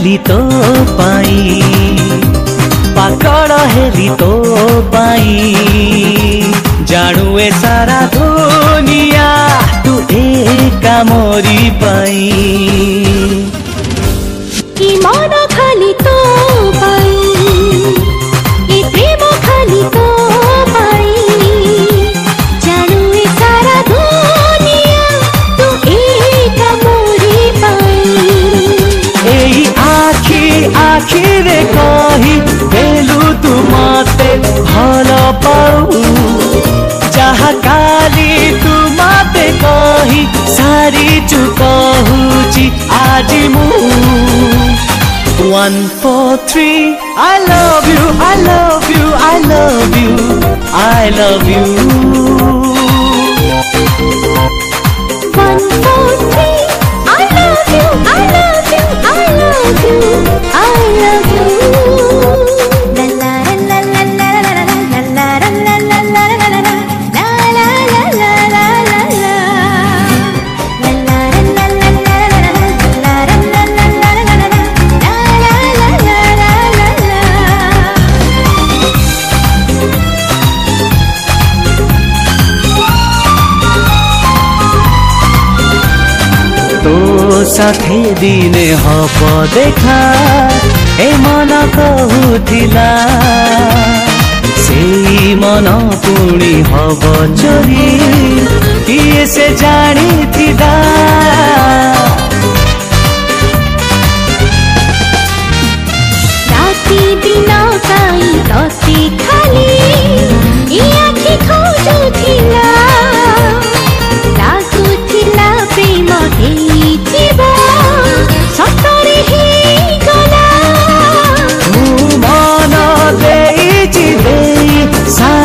Heli तो पाई, पकड़ heli तो पाई जानू ए सारा दुनिया, तू एक मोरी पाई। तेरे काही बेलू तू माते भाल पाऊ जहा काली तू माते काही सारी चुकाहू जी आज मू One, four, three. I love you, I love you, I love you, I love you. One, four, three. I love you, I love you, I love you. थे दिने हख देखा, ए मन कहु थिला, से इ मना पूनी हख चरी, कि एसे जानी थिदा, राती दिना साई, रस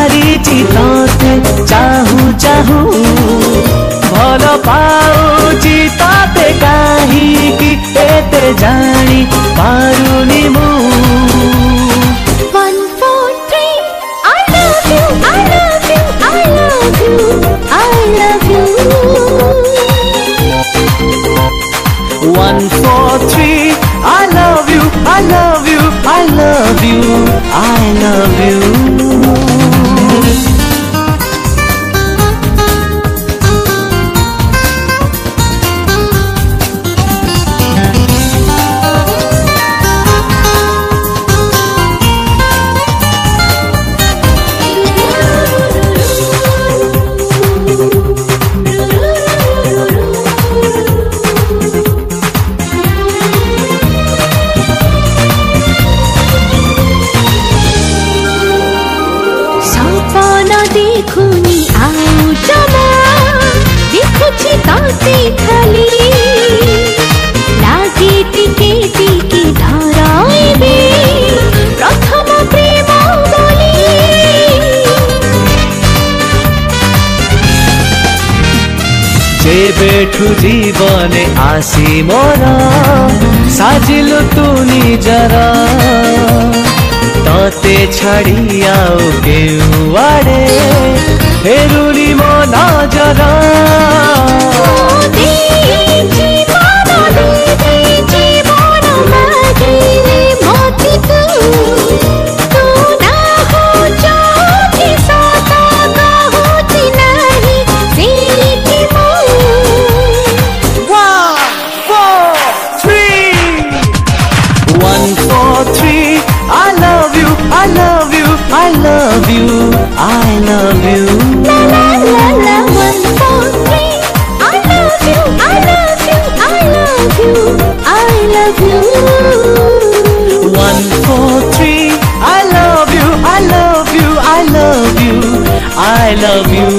ସାରିଛି ତତେ ଚାହୁଁ ଚାହୁଁ ଭଲ ପାଉଛି ତତେ କାହିଁକି ଏତେ ଜାଣି ପାରୁନି ମୁଁ One, four, three. I love you, I love you, I love you, I love you. যেবেঠু জীবনে আসি মোরা, সাজিল তু নিজরা ততে ছাড়ি আও কেউ আড়ে ফেরুনি মনা জরা I love you.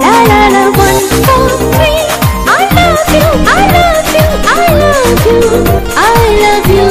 La la la one four three. I love you, I love you, I love you, I love you.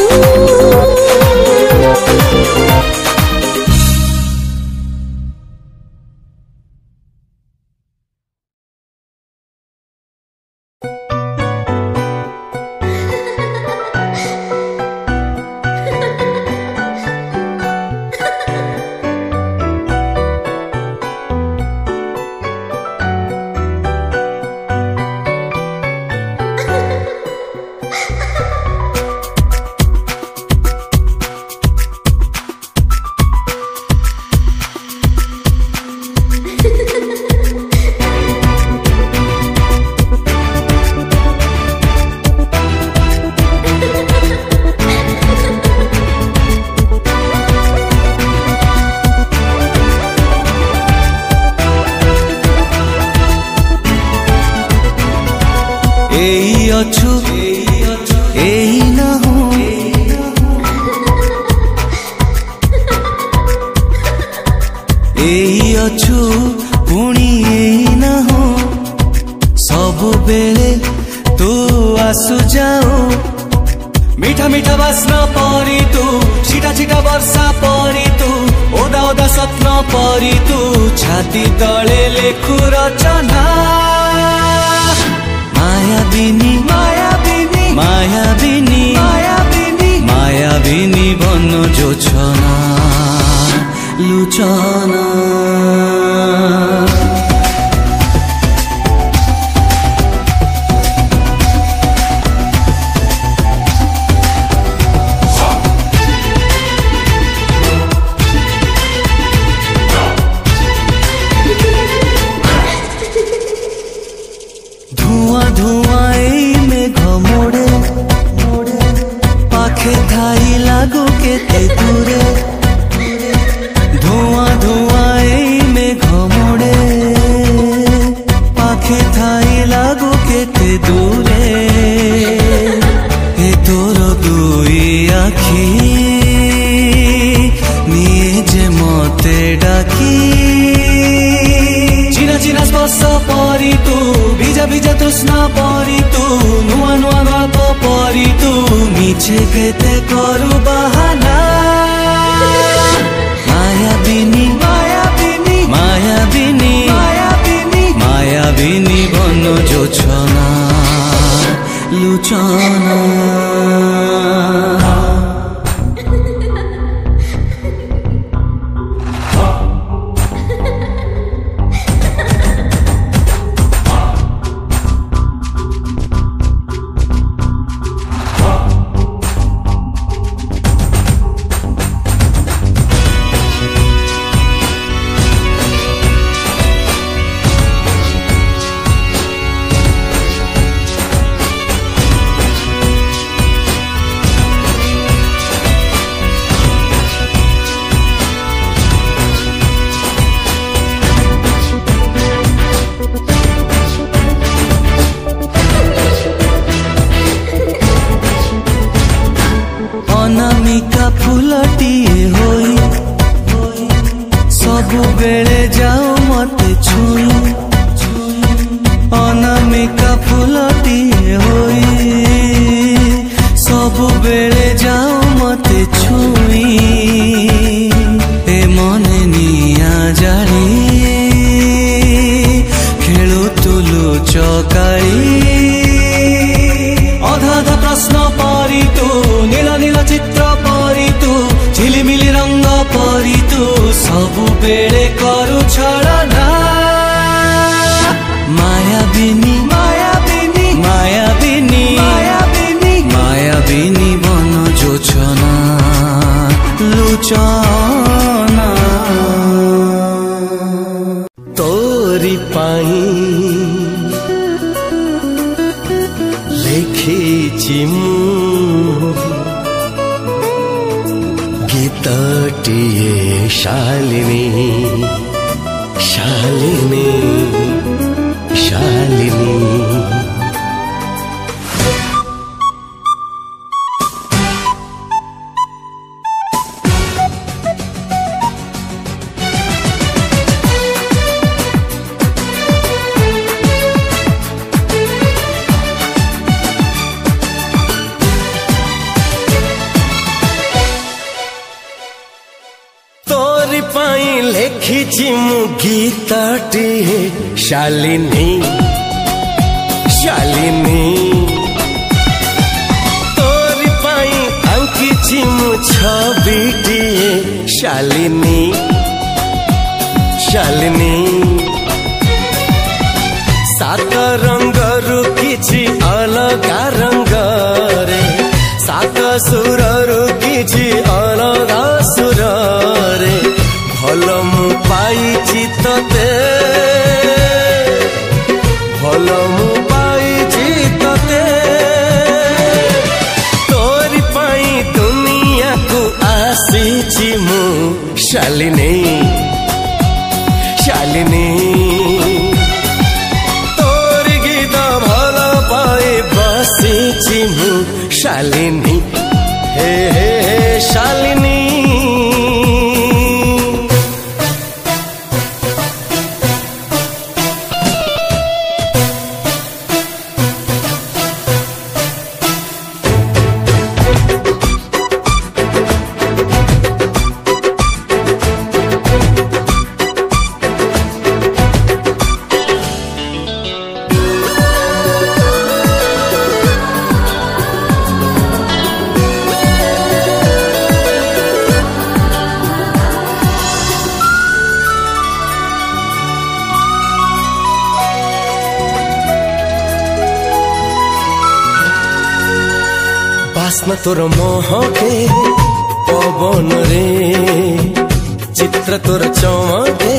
ତୋର ଚମକେ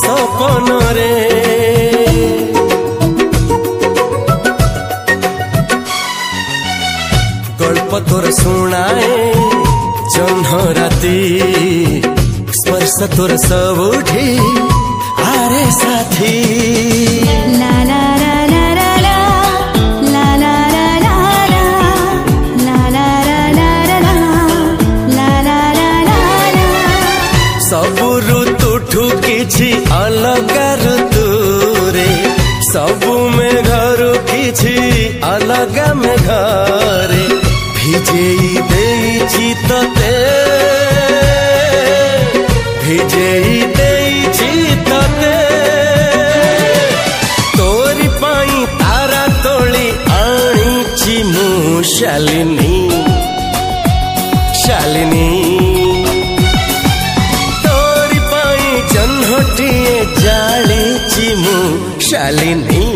ସପନରେ। ଗଳ୍ପ ତୋର ଶୁଣାଏ ଜହ୍ନ ରାତି ସ୍ପର୍ଶ ତୋର ସବୁଠି ଆରେ ସାଥୀ। କିଛି ଅଲଗା ଋତୁରେ ସବୁ ମେଘରୁ କିଛି ଅଲଗା ମେଘରେ ଭିଜେଇ ଦେଇଛି ତତେ ଭିଜେଇ ଦେଇଛି ତତେ ତୋରି ପାଇଁ ତାରା ତୋଳି ଆଣିଛି ମୁଁ ଶାଲିନୀ ଶାଲିନୀ ಶಾಲಿನಿ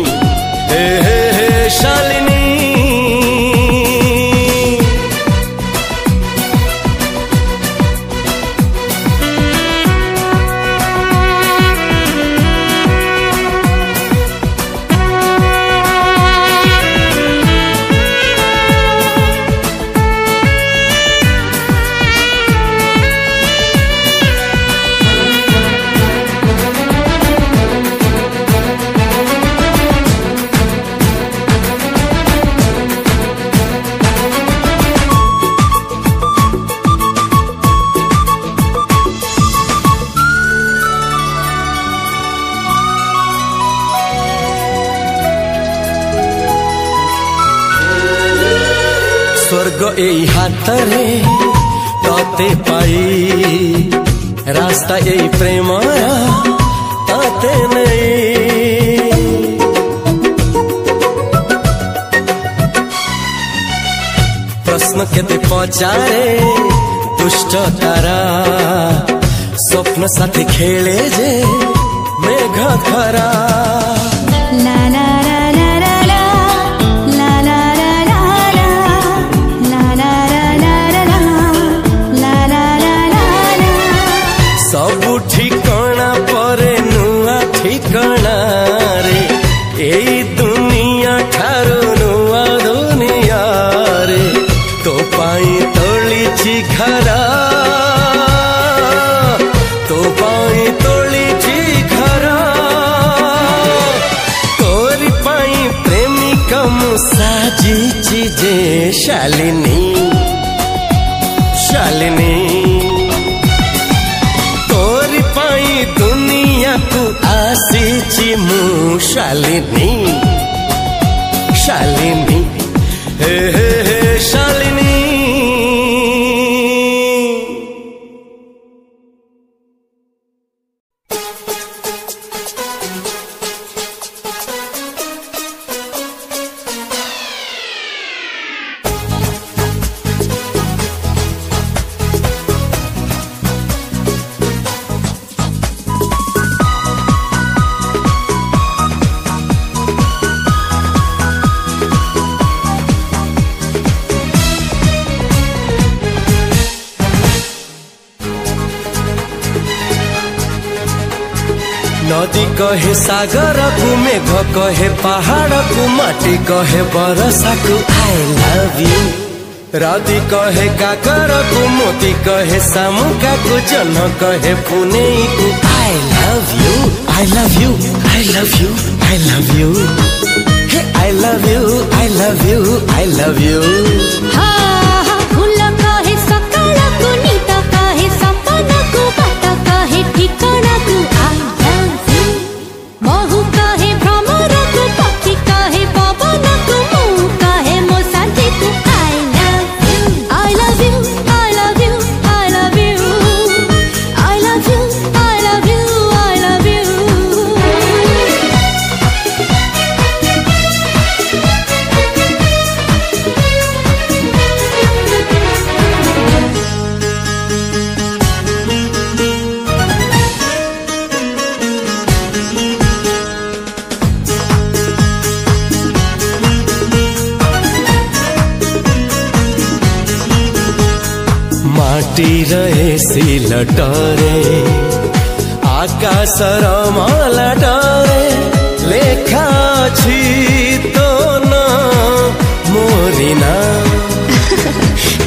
प्रश्न के पचारे दुष्ट तारा स्वप्न साथी खेले जे मेघ खरा। ଯେ ଶାଲିନୀ ଶାଲିନୀ ତୋରି ପାଇଁ ଦୁନିଆକୁ ଆସିଛି ମୁଁ कहे बरसाकु आई लव यू राधी कहे काकरकु मोती कहे सामुकाकु जन कहे पुनेकु I love you I love you I love you I love you I love you I love you I love you हाँ। ডরে আকাশর মালা ডরে লেখা অছি তো না মোরি না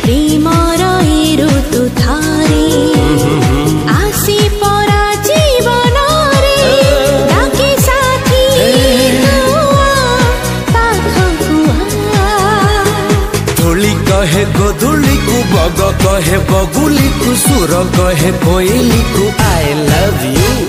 প্রেমর এ ঋতু থারে কহে বগুলিকু সুর কহে কইলিকু আই লাভ ইউ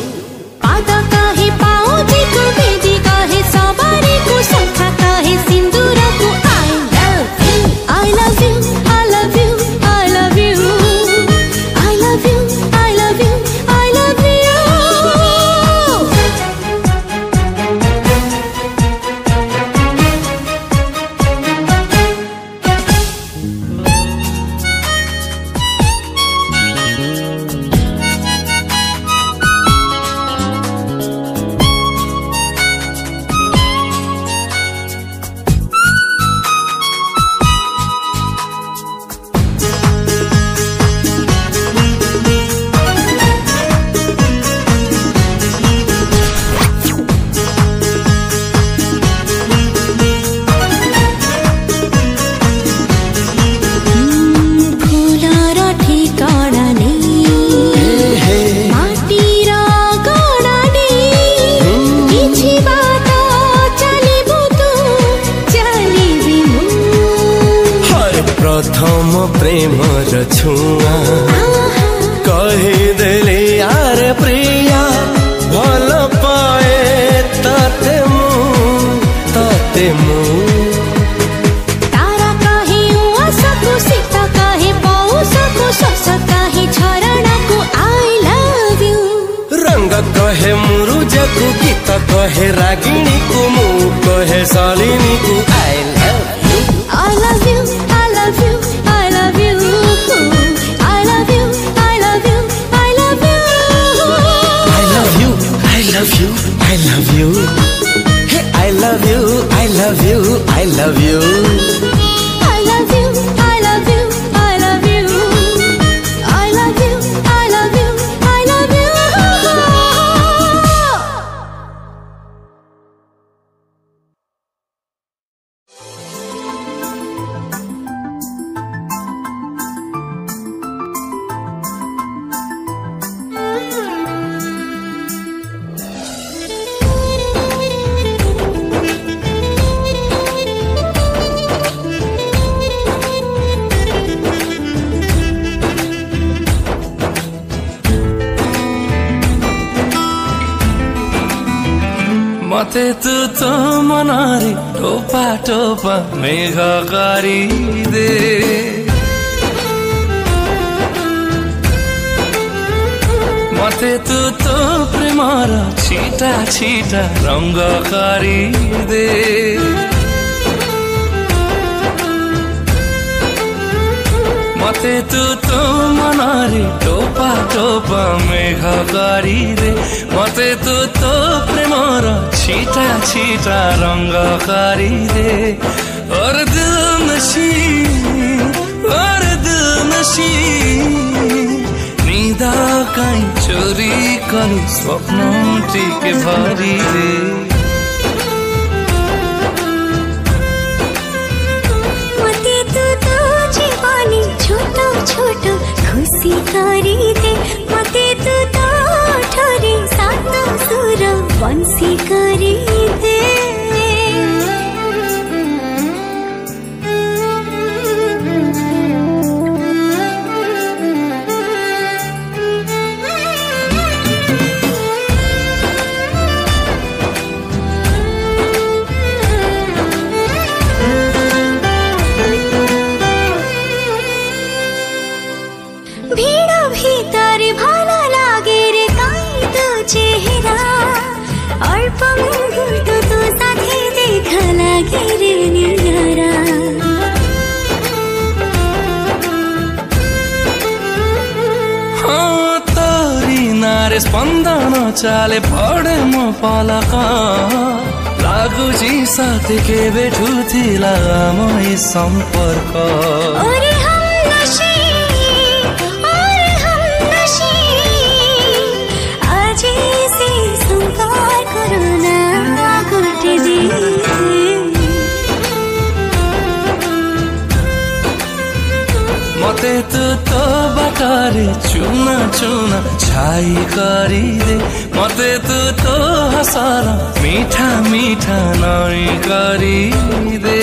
ಮತ್ತೆ ತೂತು ಮನಾರಿ ಟೋಪ ಟೋಪ ಮೇಘ ಕಾರಿದೆ ಮತ್ತೆ ತೂತು ಪ್ರೇಮರ ಚೀಟ ಚೀಟ ರಂಗ ಕಾರಿದೆ মতে তু তো মনারে টোপা টোপা মেঘ গাড়ি রে মতে তু তো প্রেমর छीटा छीटा रंग करी दे और दिल नशी और दिल नशी निदा कहीं चोरी कर स्वप्न ठीक भरी दे छोटो छोटो खुशी करी दे बंसी करे चाले स्पन्दन चाले फड म पलक लागु जी साथी के बेठु थिला मै सम्पर्क अरे হাতে তো তো বাকারে চুনা চুনা, ছাই করি দে মতে তো তো হাসারা মিঠা মিঠা নয় করি দে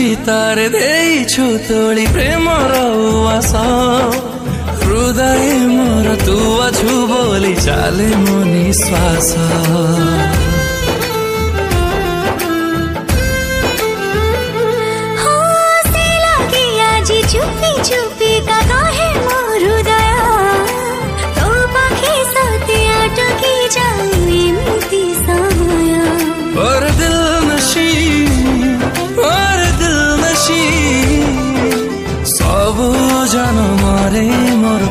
କବିତାରେ ଦେଇଛୁ ତୋଳି ପ୍ରେମର ଉଆସ ହୃଦୟ ମୋର ତୁ ଅଛୁ ବୋଲି ଚାଲେ ମୋ ନିଶ୍ୱାସ মোর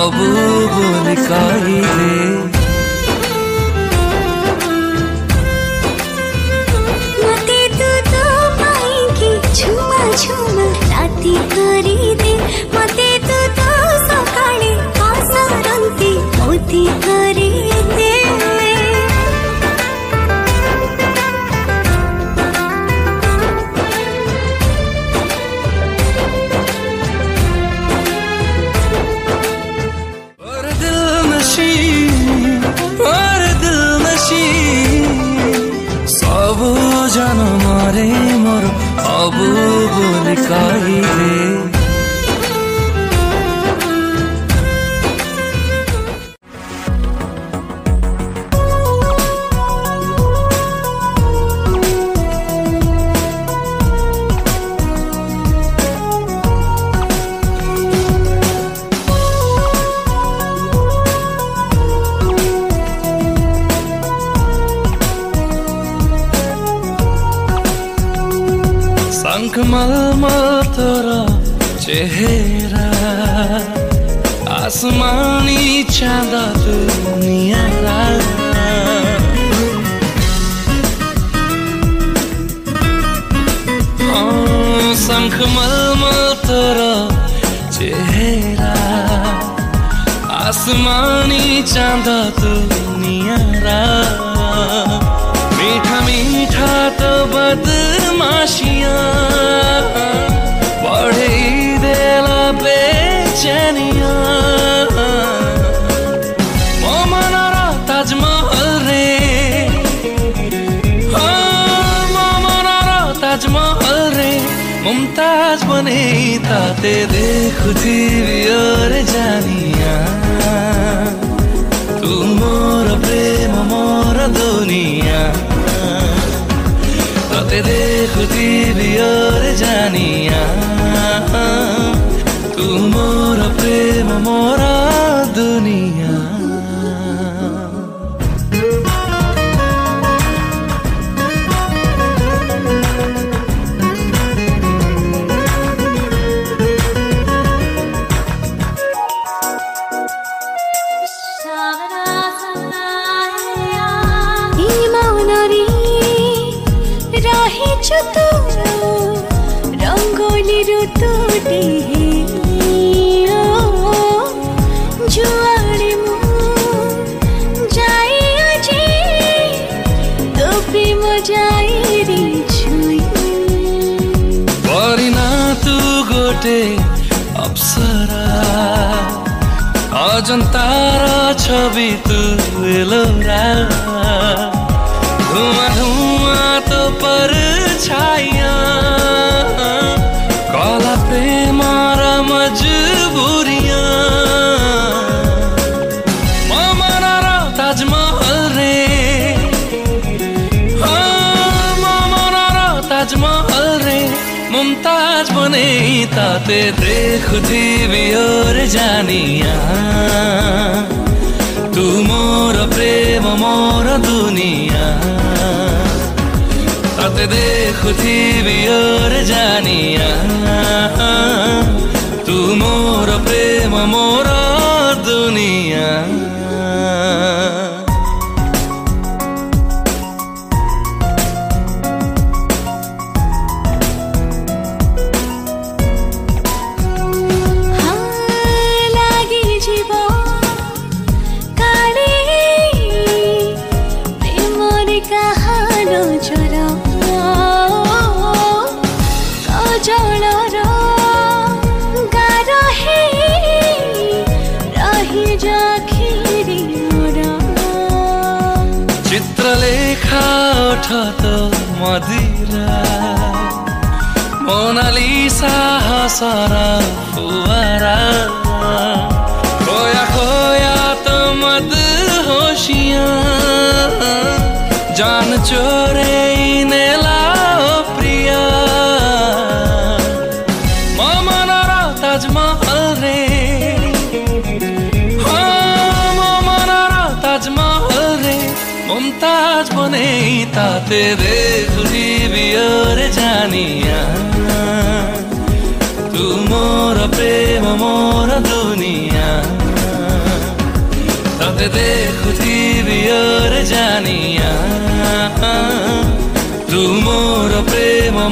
অবু বলি কহিলে। रे मोर अबू बोल काई दे ते देख जीवी और जानी। ছবি তুল ধুমা ধুমা তো পর ছাইয়া কলা প্রেমার মজবুরিয়া। মামার বনে তাতে দেখ দিবি ওর জানিয়া। মোর দুনিয়া। তাতে দেখুথিবি ওর জানিয়া। তু মোর প্রেম মোর sarà fuara khoya khoya tamad hoshiya jaan chore ne lao priya mama nara taj mahal re ha mama nara taj mahal re mumtaz bane ta tere ghuribi aur janiya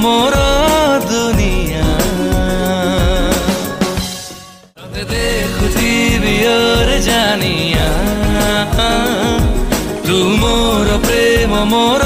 মোর দুনিয়া তোতে দেখুছি বিয়র জানিয়া। তু মোর প্রেম মোর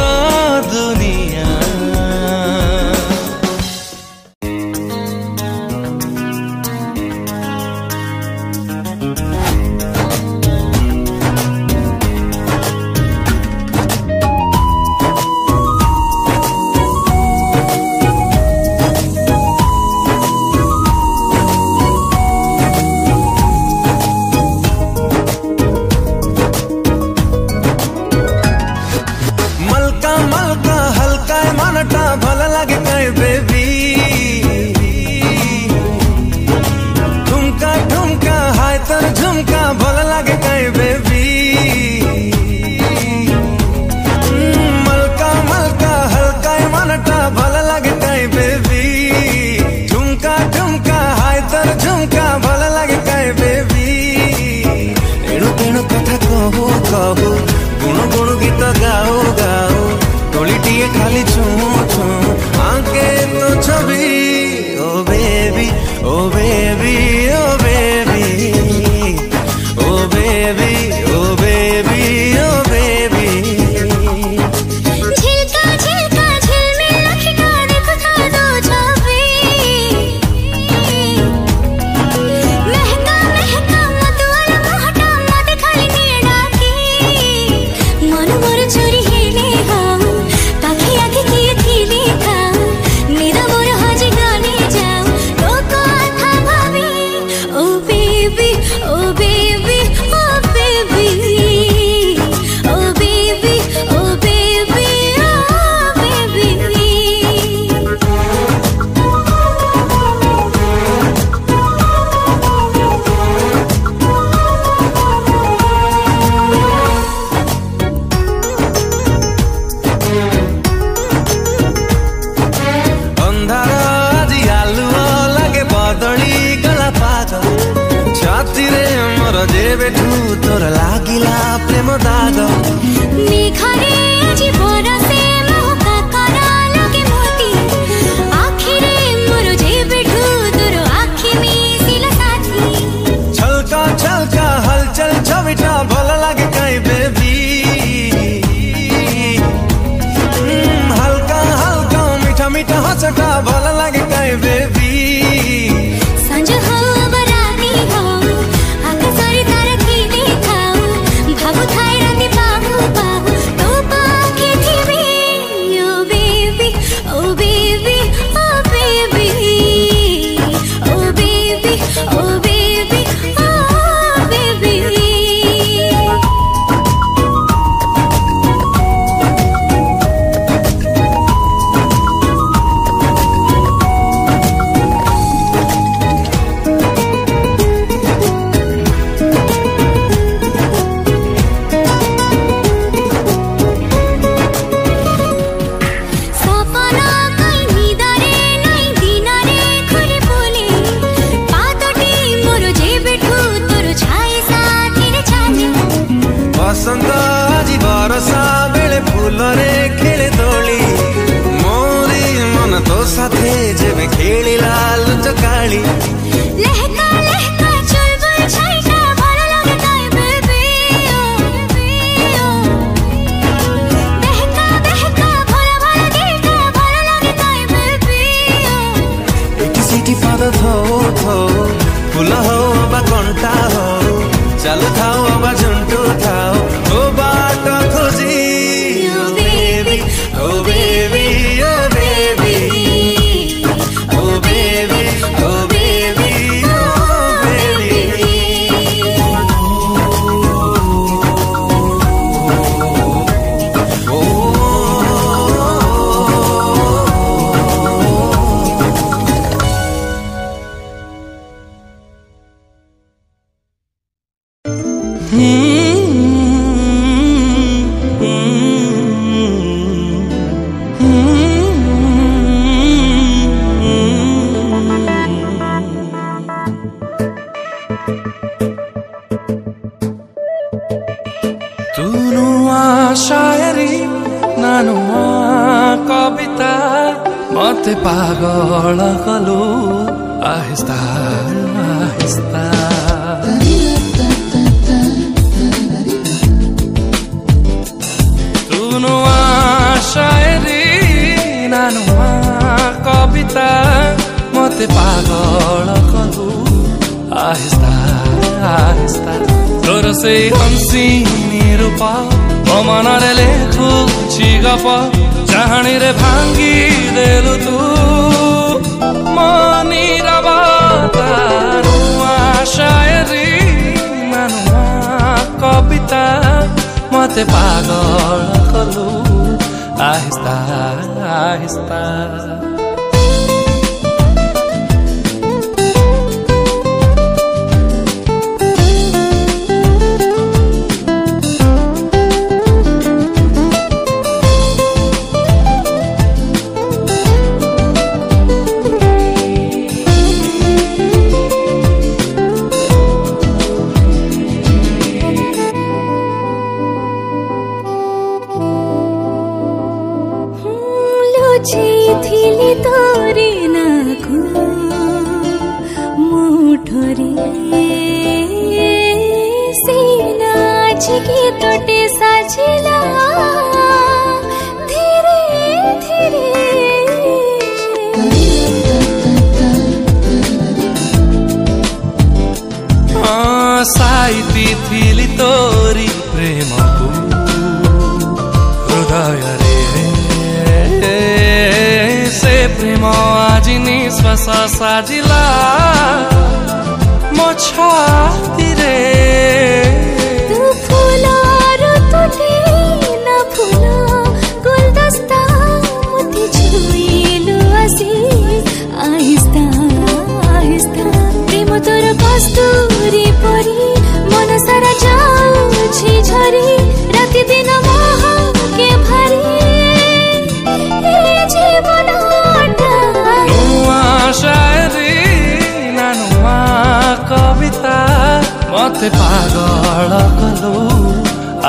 রাতে পাগল কলো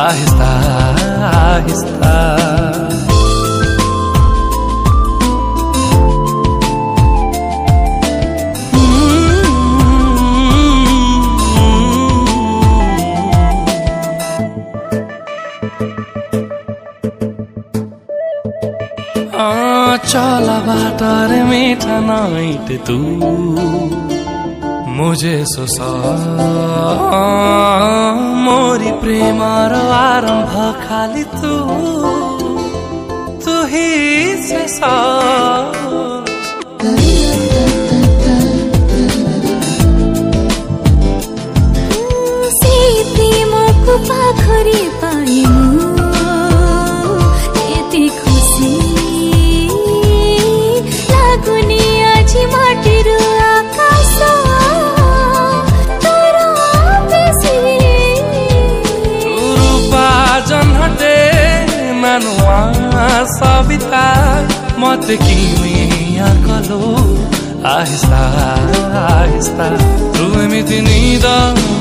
আহিস্তা আহিস্তা। চলা বাটার মিঠা নাইট তুই मुझे सुसा मोरी प्रेमार आरंभ खाली तू तू ही सुसा पाखरी की मिया कलो আহিস্তা আহিস্তা তুমি এমিতি নিদ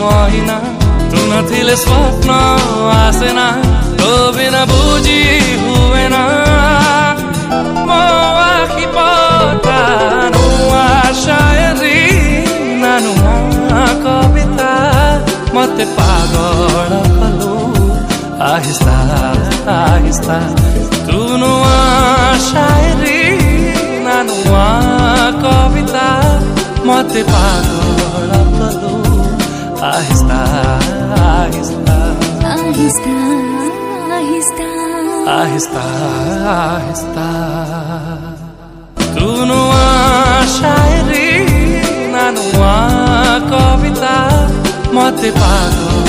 মহিনা তু নথিলে স্বপ্ন আসে না তো বিনা বুঝি হুয়ে না মো আখি পতানো আশায়রি নানু কবিতা মতে পাগল কলো Ahista Ahista no haya herida, no hay cobita, muerte para el aplauso, ahí está, ahí está, ahí está, ahí está, ahí está. Tú no haya herida, no hay cobita, muerte para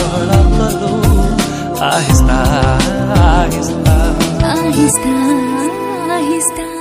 ahí está, ahí está. Aahista Aahista.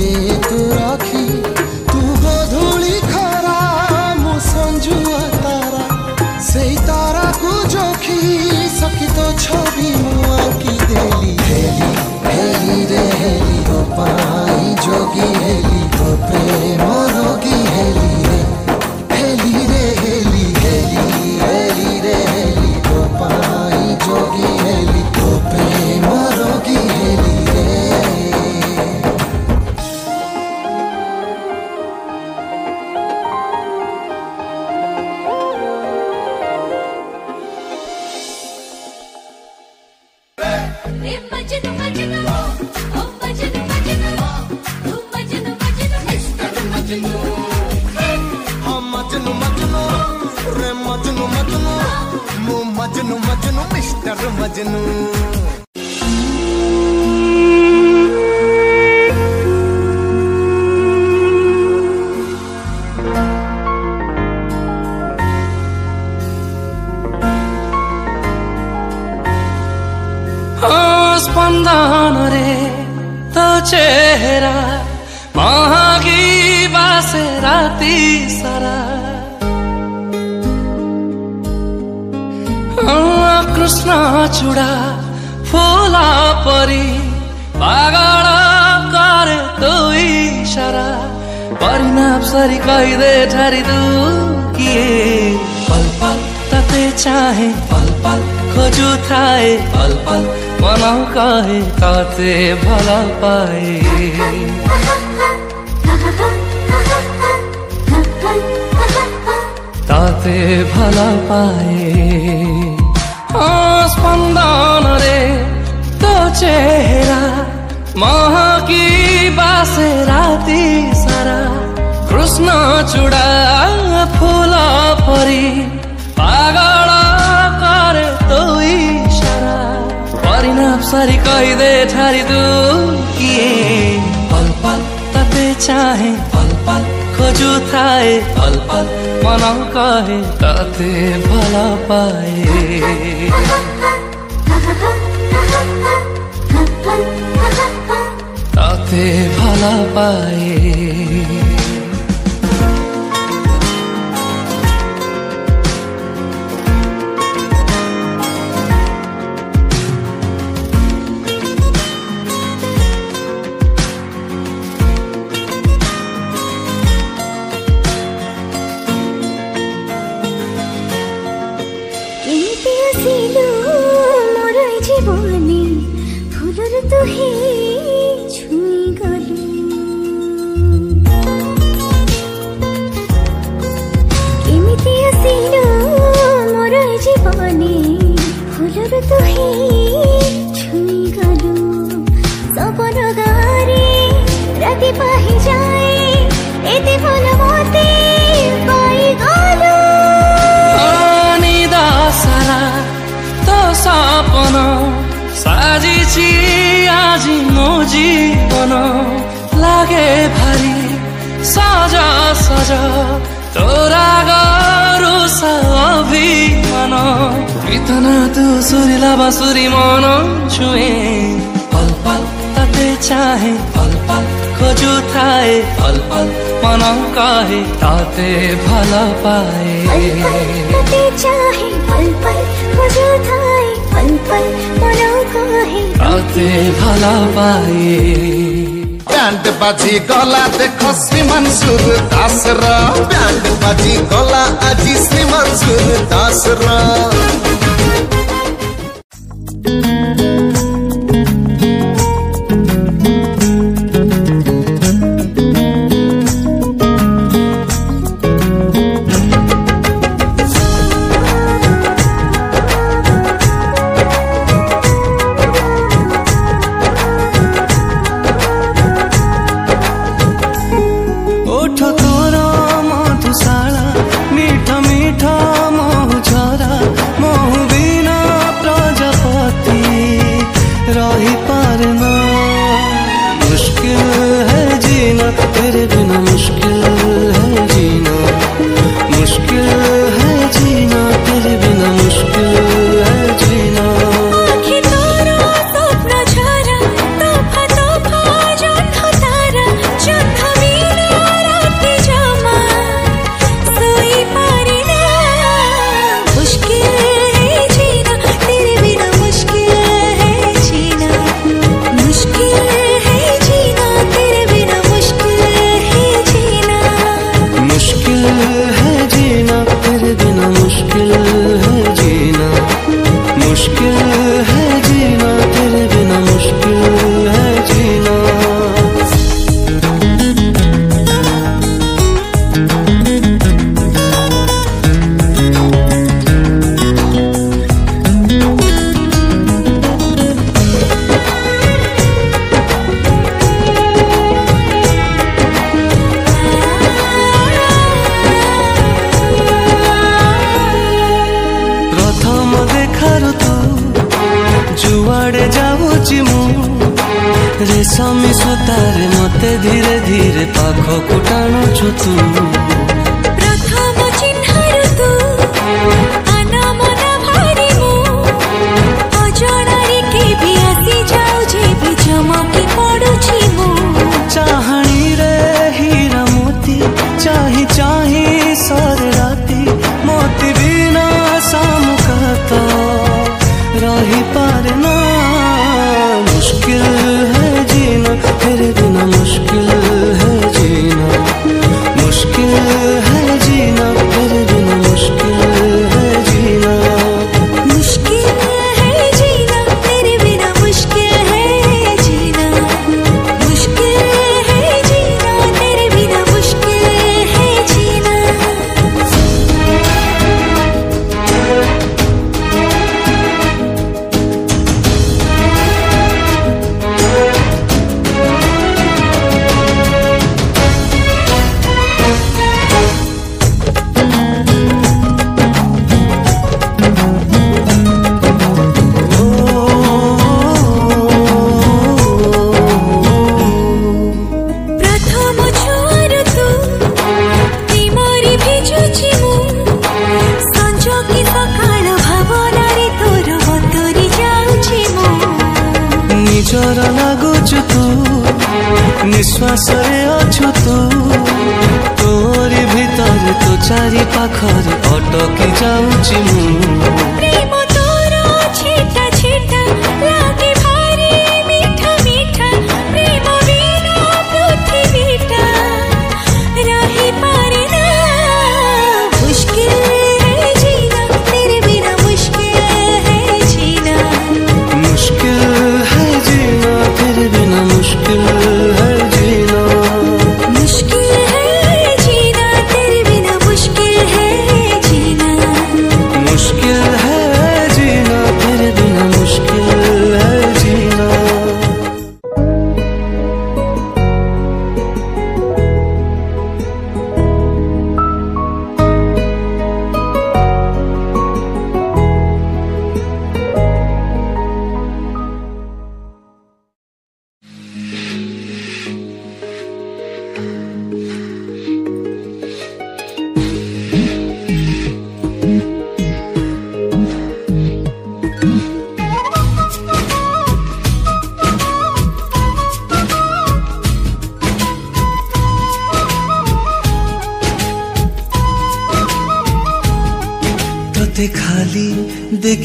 दे মনন ছুঁয়ে। পল পল তাতে চাহে পল পল খোঁজু থায়ে পল পল মন কাহে তাতে ভালো পায়ে। তাতে ভালো পায়ে। প্যান্ট বাজি গলা দেখো শ্রী মনসুর দাসরা। প্যান্ট বাজি গলা আজি শ্রী মনসুর দাসরা।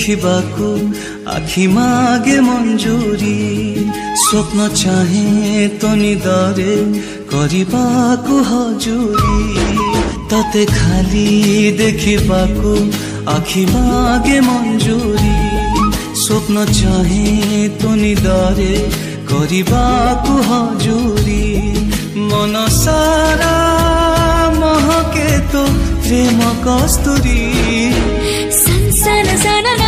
ଦେଖିବାକୁ ଆଖି ମାଗେ ମଞ୍ଜୁରୀ ସ୍ୱପ୍ନ ଚାହେଁ ତ ନିଦରେ କରିବାକୁ ହଜୁରୀ ତତେ ଖାଲି ଦେଖିବାକୁ ଆଖି ମାଗେ ମଞ୍ଜୁରୀ ସ୍ୱପ୍ନ ଚାହେଁ ତ ନିଦରେ କରିବାକୁ ହଜୁରୀ ମନ ସାରା ମହକେ ତ ପ୍ରେମ କସ୍ତୁରୀ सन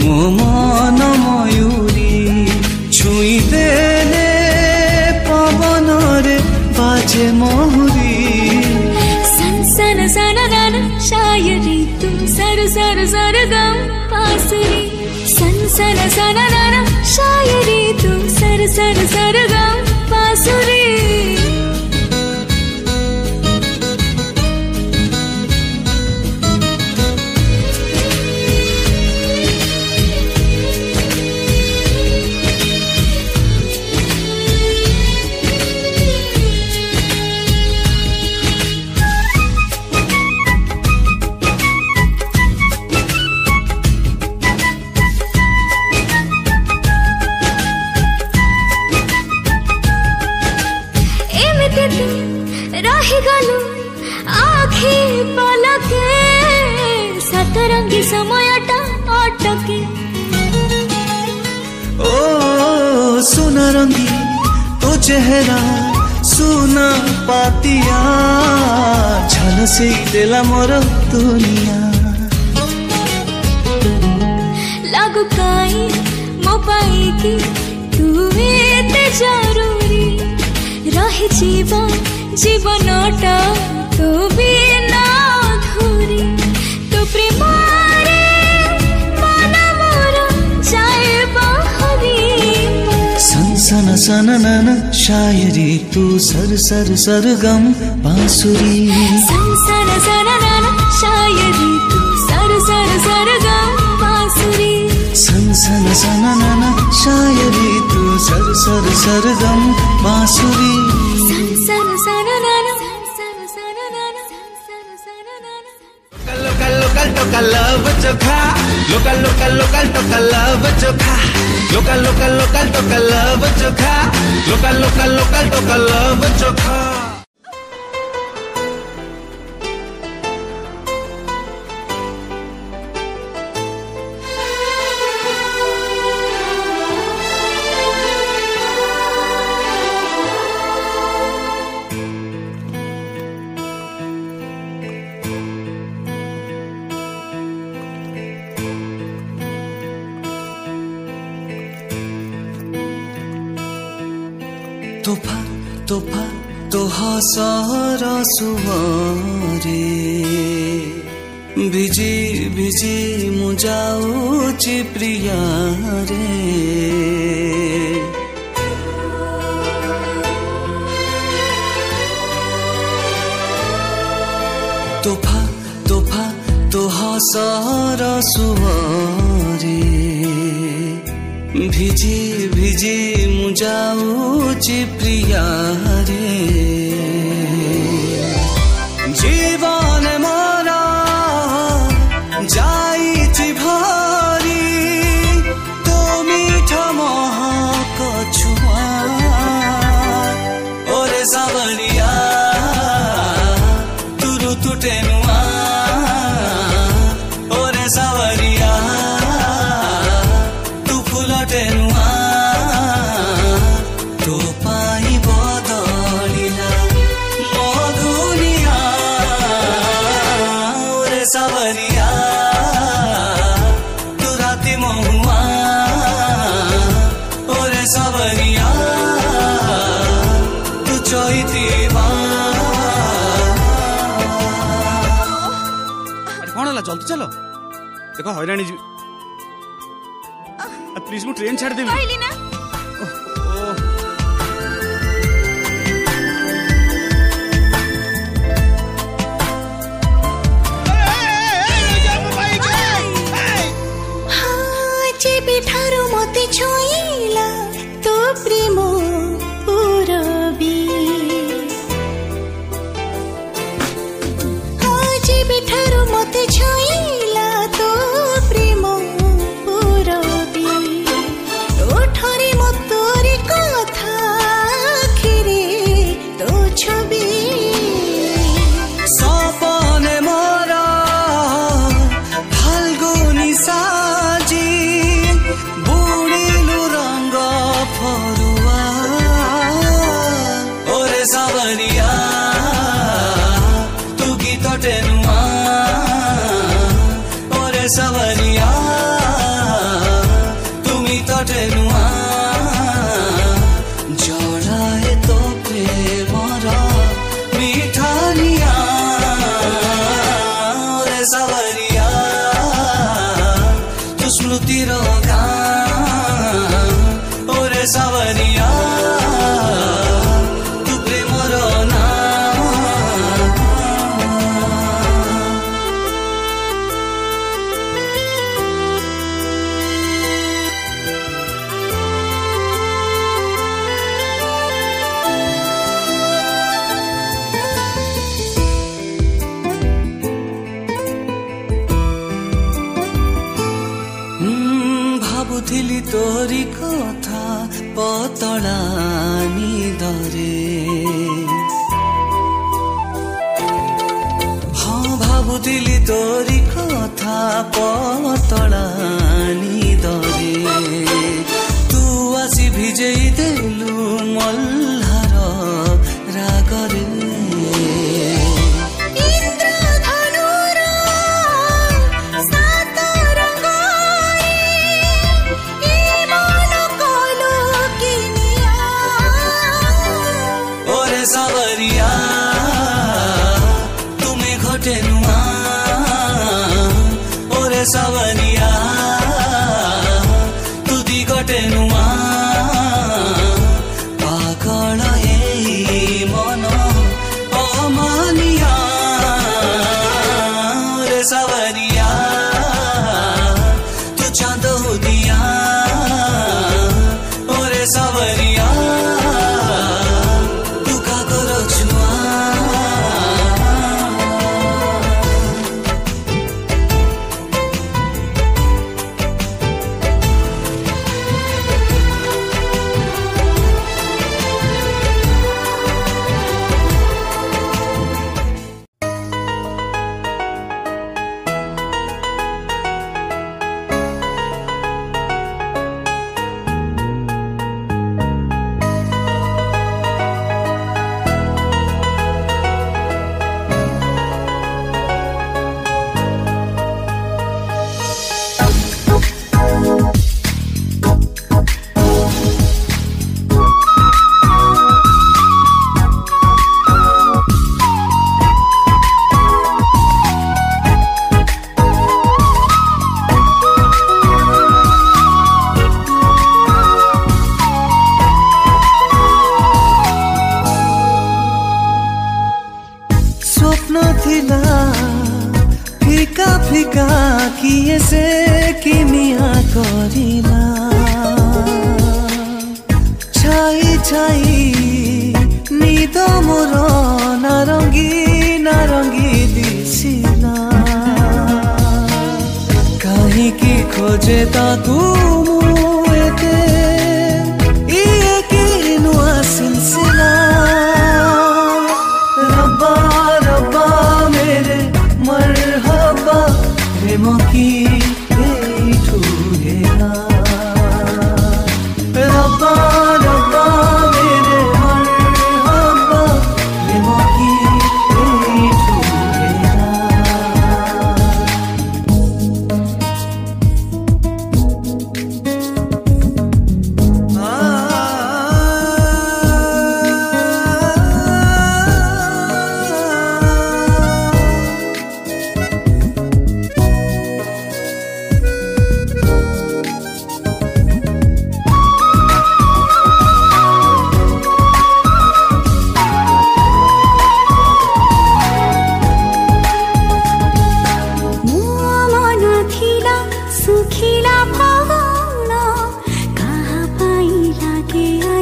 মো মন ময়ূরী ছুঁই দেলে পবনরে বাজে মহুরী সন সন গান শায়রি তু সর সর সর গম পাসরি সন সন সন গান শায়রি তু সর সর সর গম পাসরি झलसे देला मोर दुनिया लागु काई ମୋ ପାଇକି ତୁ ଏତେ ଜରୁରୀ ରହିଯିବ ଜୀବନଟା ତୁ ବିନା ଅଧୁରୀ ତୁ ପ୍ରେମରେ ମନ ମୋର ଯାଏ ବାହାରି सन सन नन शायरी तू सर सर सरगम बांसुरी सन सन सन नन शायरी तू सर सर सर गम बांसुरी సన సన నన షాయరీ తూ సరు సరు సరుగం బాసురి సన సన నన లోకల్ లోకల్ లవ్ చోఖా లోకల్ లోకల్ లోకల్ టోకల్ లవ్ చోఖా లోకల్ లోకల్ లోకల్ టోకల్ లవ్ చోఖా లోకల్ లోకల్ లోకల్ టోకల్ లవ్ చోఖా सुवारे भिजी भिजी मुझाओ ची प्रिया रे। তোফা তোফা তো হসর সুবরে ভিজি ভিজি মু যাউছি প্রিয়া हईराणी प्लीज़ मु ट्रेन छाड़ देवी। No tiró el por.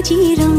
肌肉。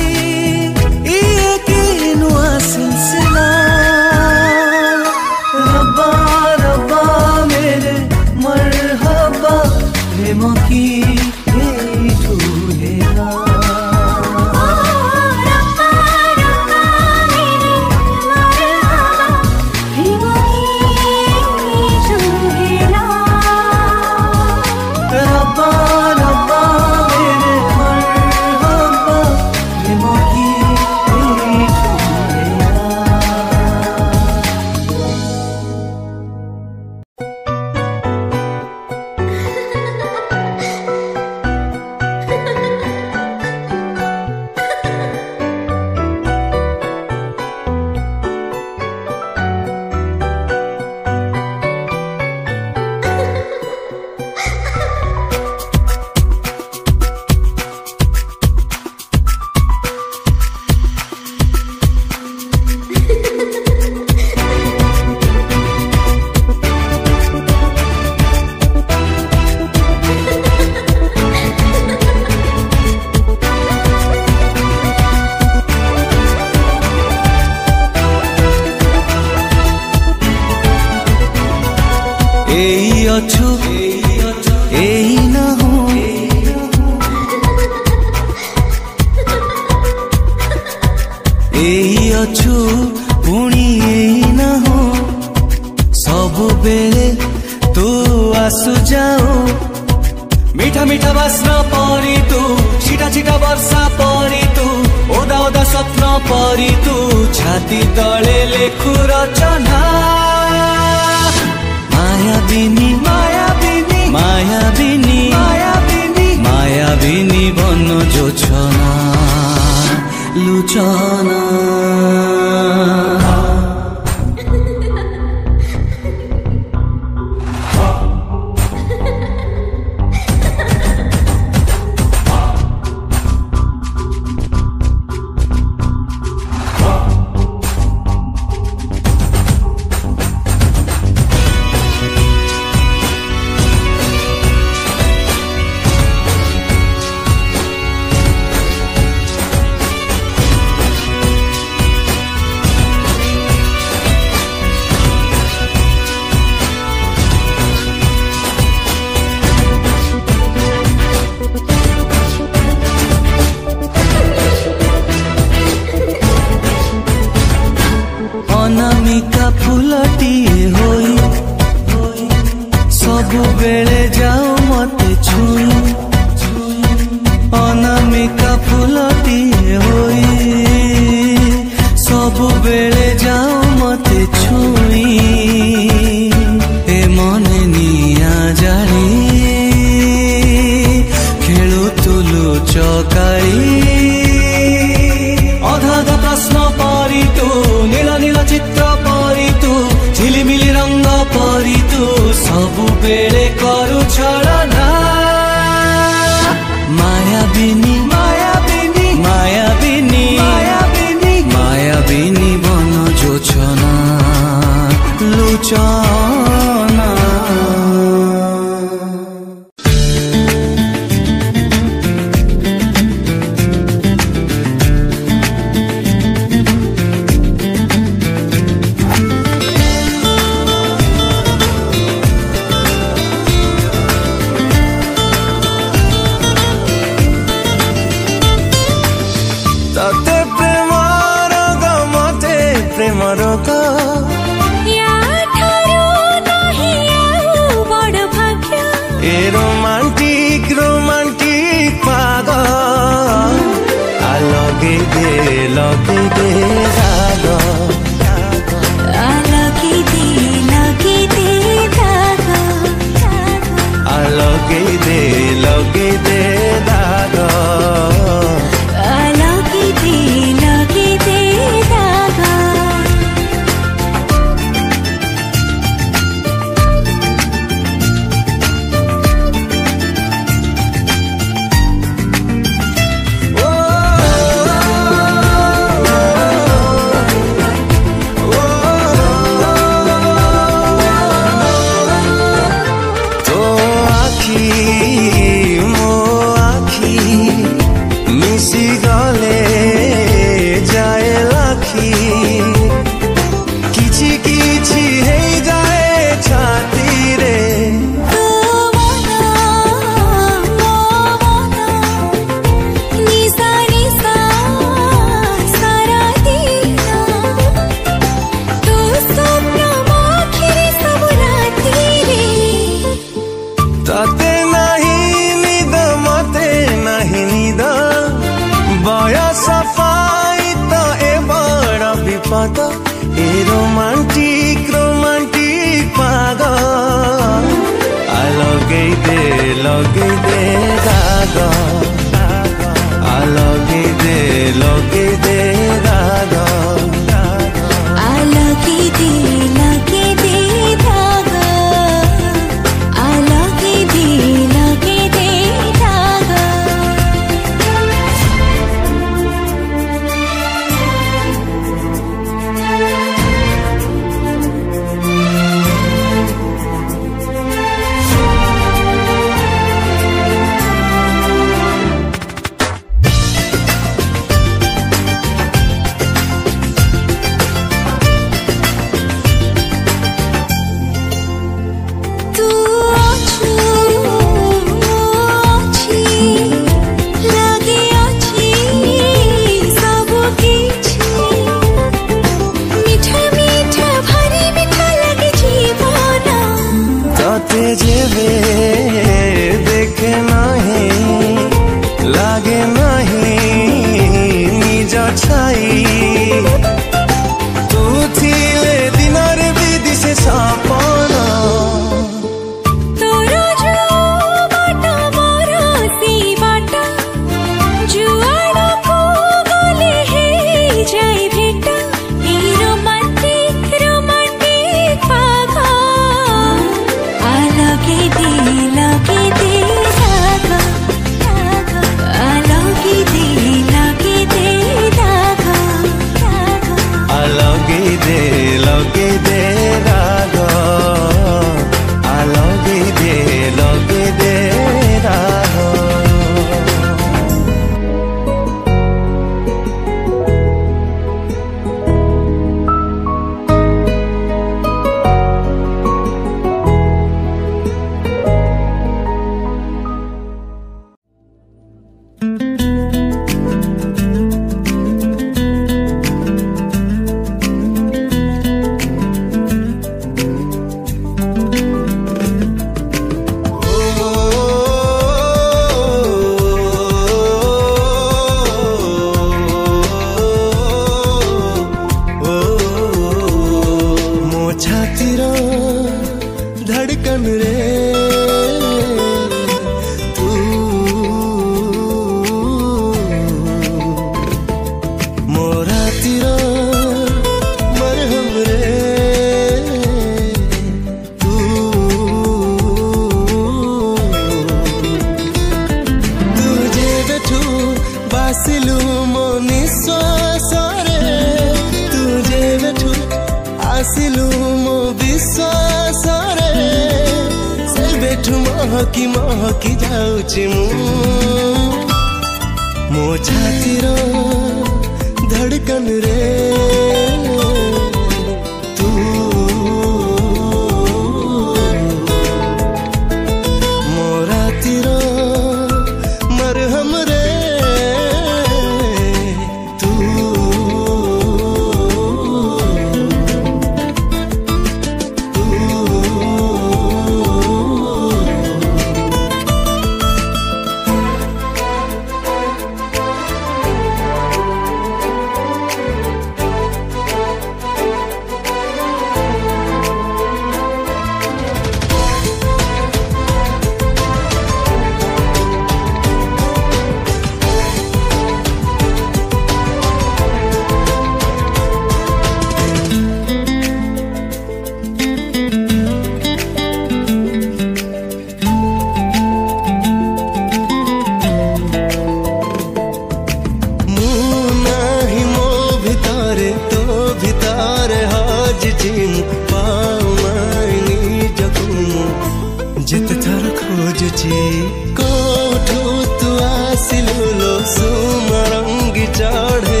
पछि कोठो तुआसिलो लो सुमरंग चढे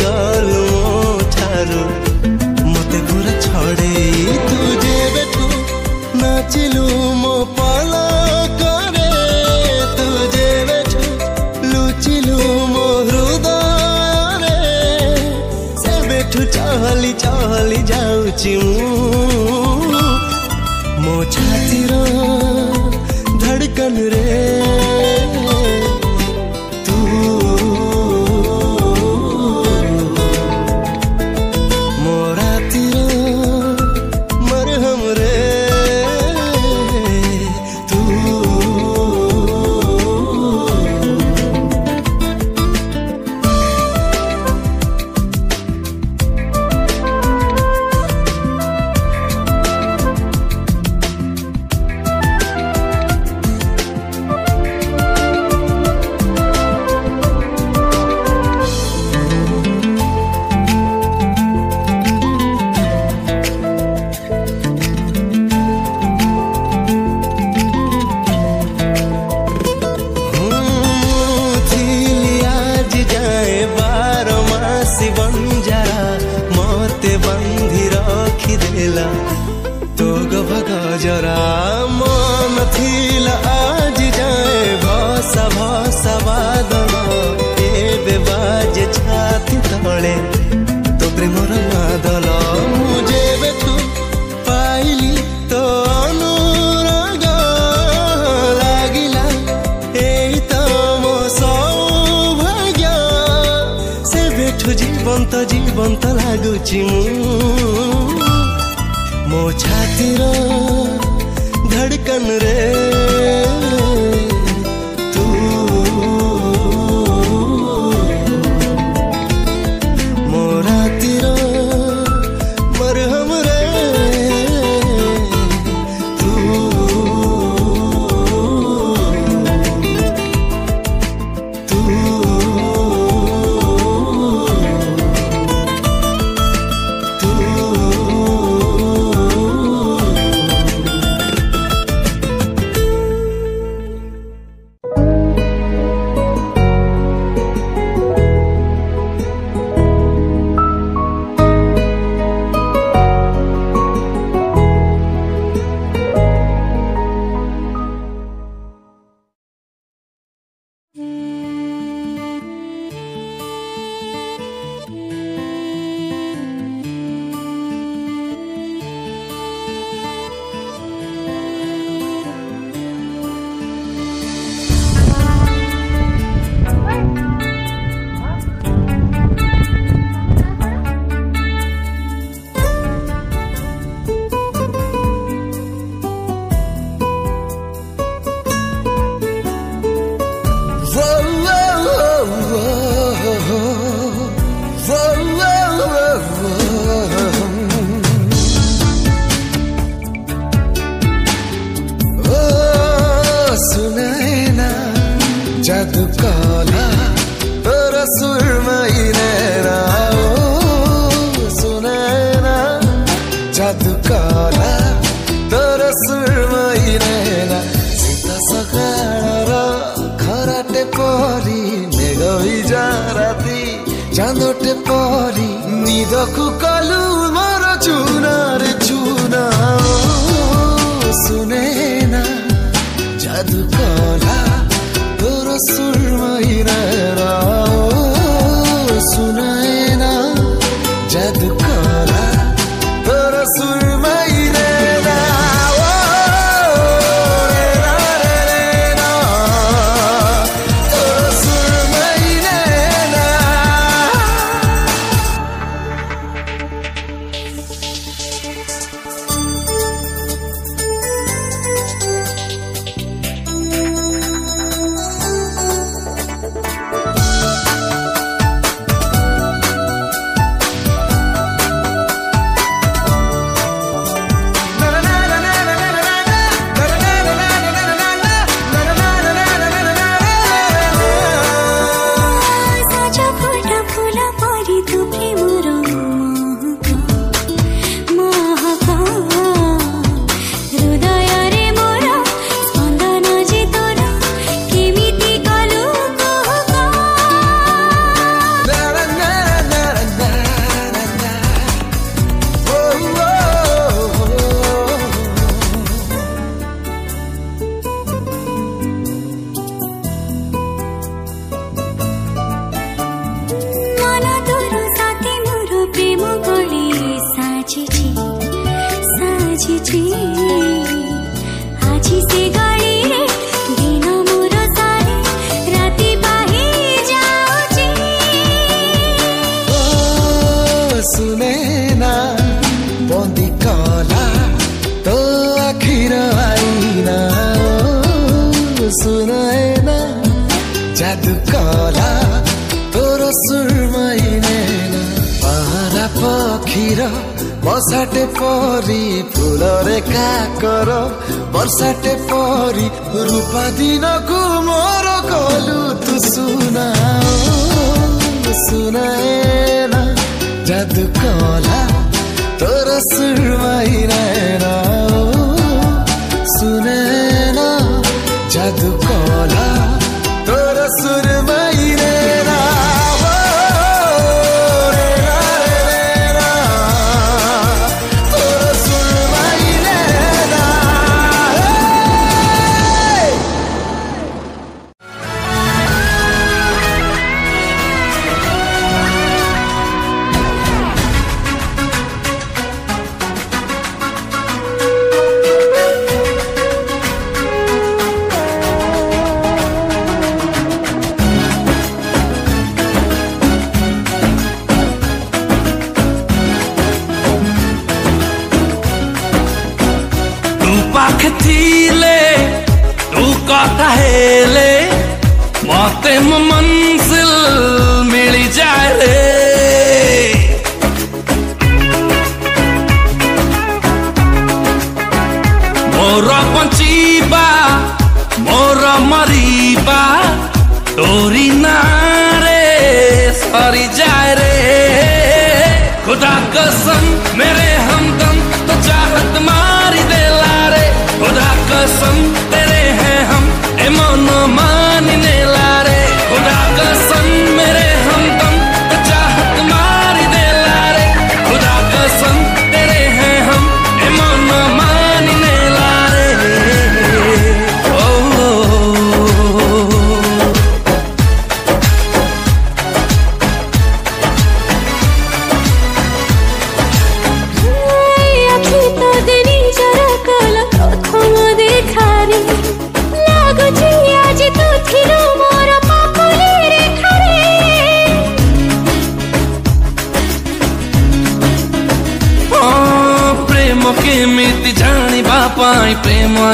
ଚଢ଼େ ठारो मते पुरा छडे तु जे बेठो नाचिलु मो पाला करे तु जे बेठो लुचिलु मो हृदय रे से बेठो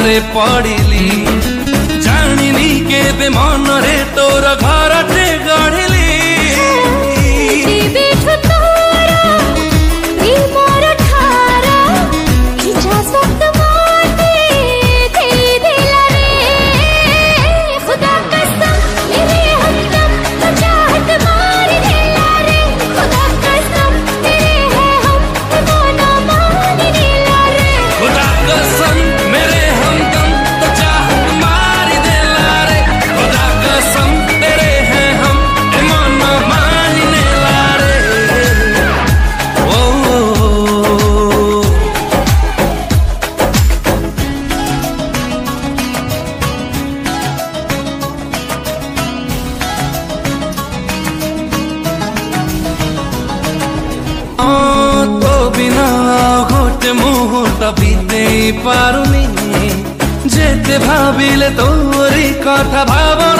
ପ୍ରେମରେ ପଡ଼ିଲି ଜାଣିନି କେବେ ମନରେ ভাবিলে তোরই কথা ভাবো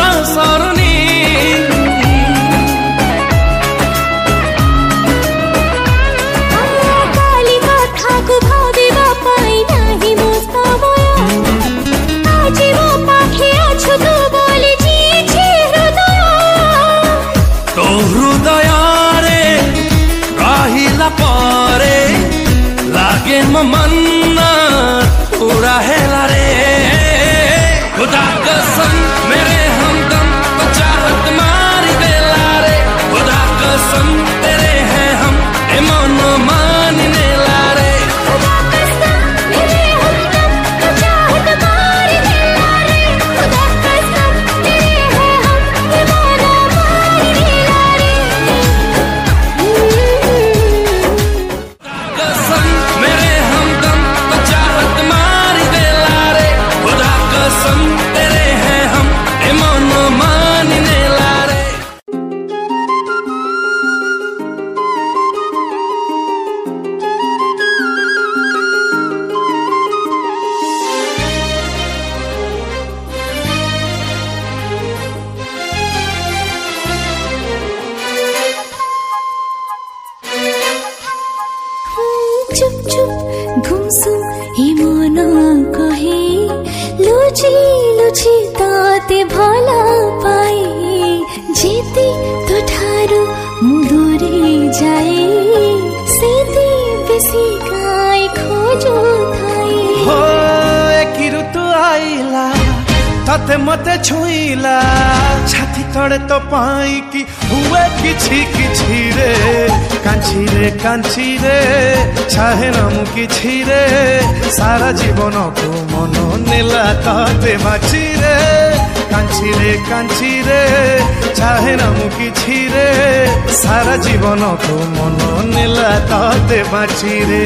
ଜୀବନକୁ ମନ ନେଲା ତତେ ବାଛିରେ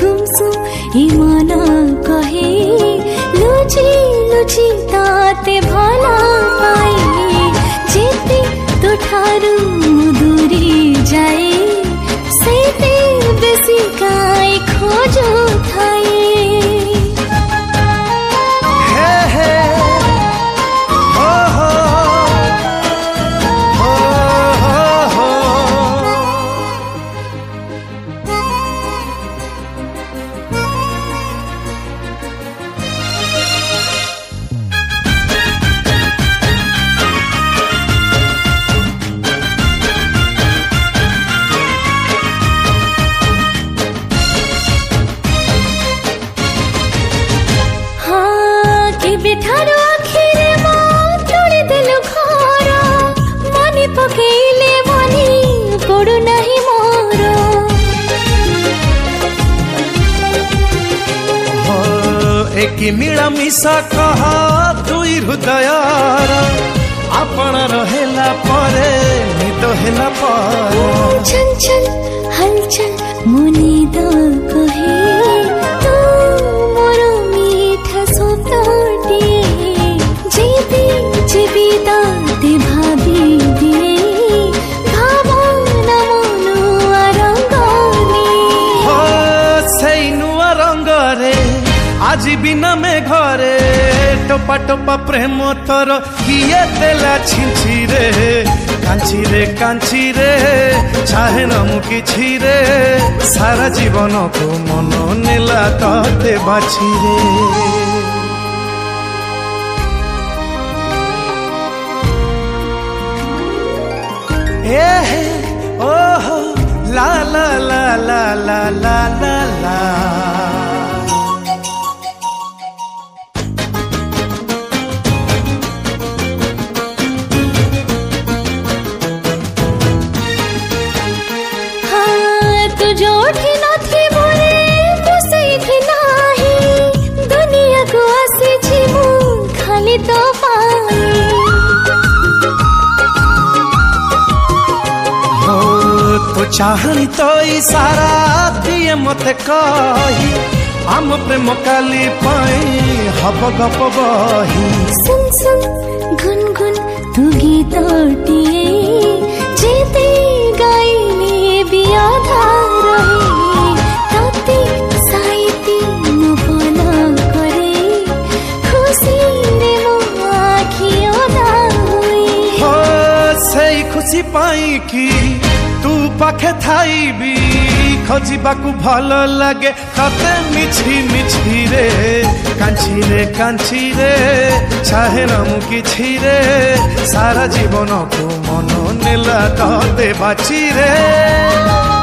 ଗୁମସୁମ ଇମାନ କହେ ଲୁଚି ଲୁଚି ତତେ ଭଲ ପାଇ ଯେତେ ତୋ ଠାରୁ ଦୂରି ଯାଏ ସେତେ ବେଶୀ କାଇ ଖୋଜୁ कहते बाची रे।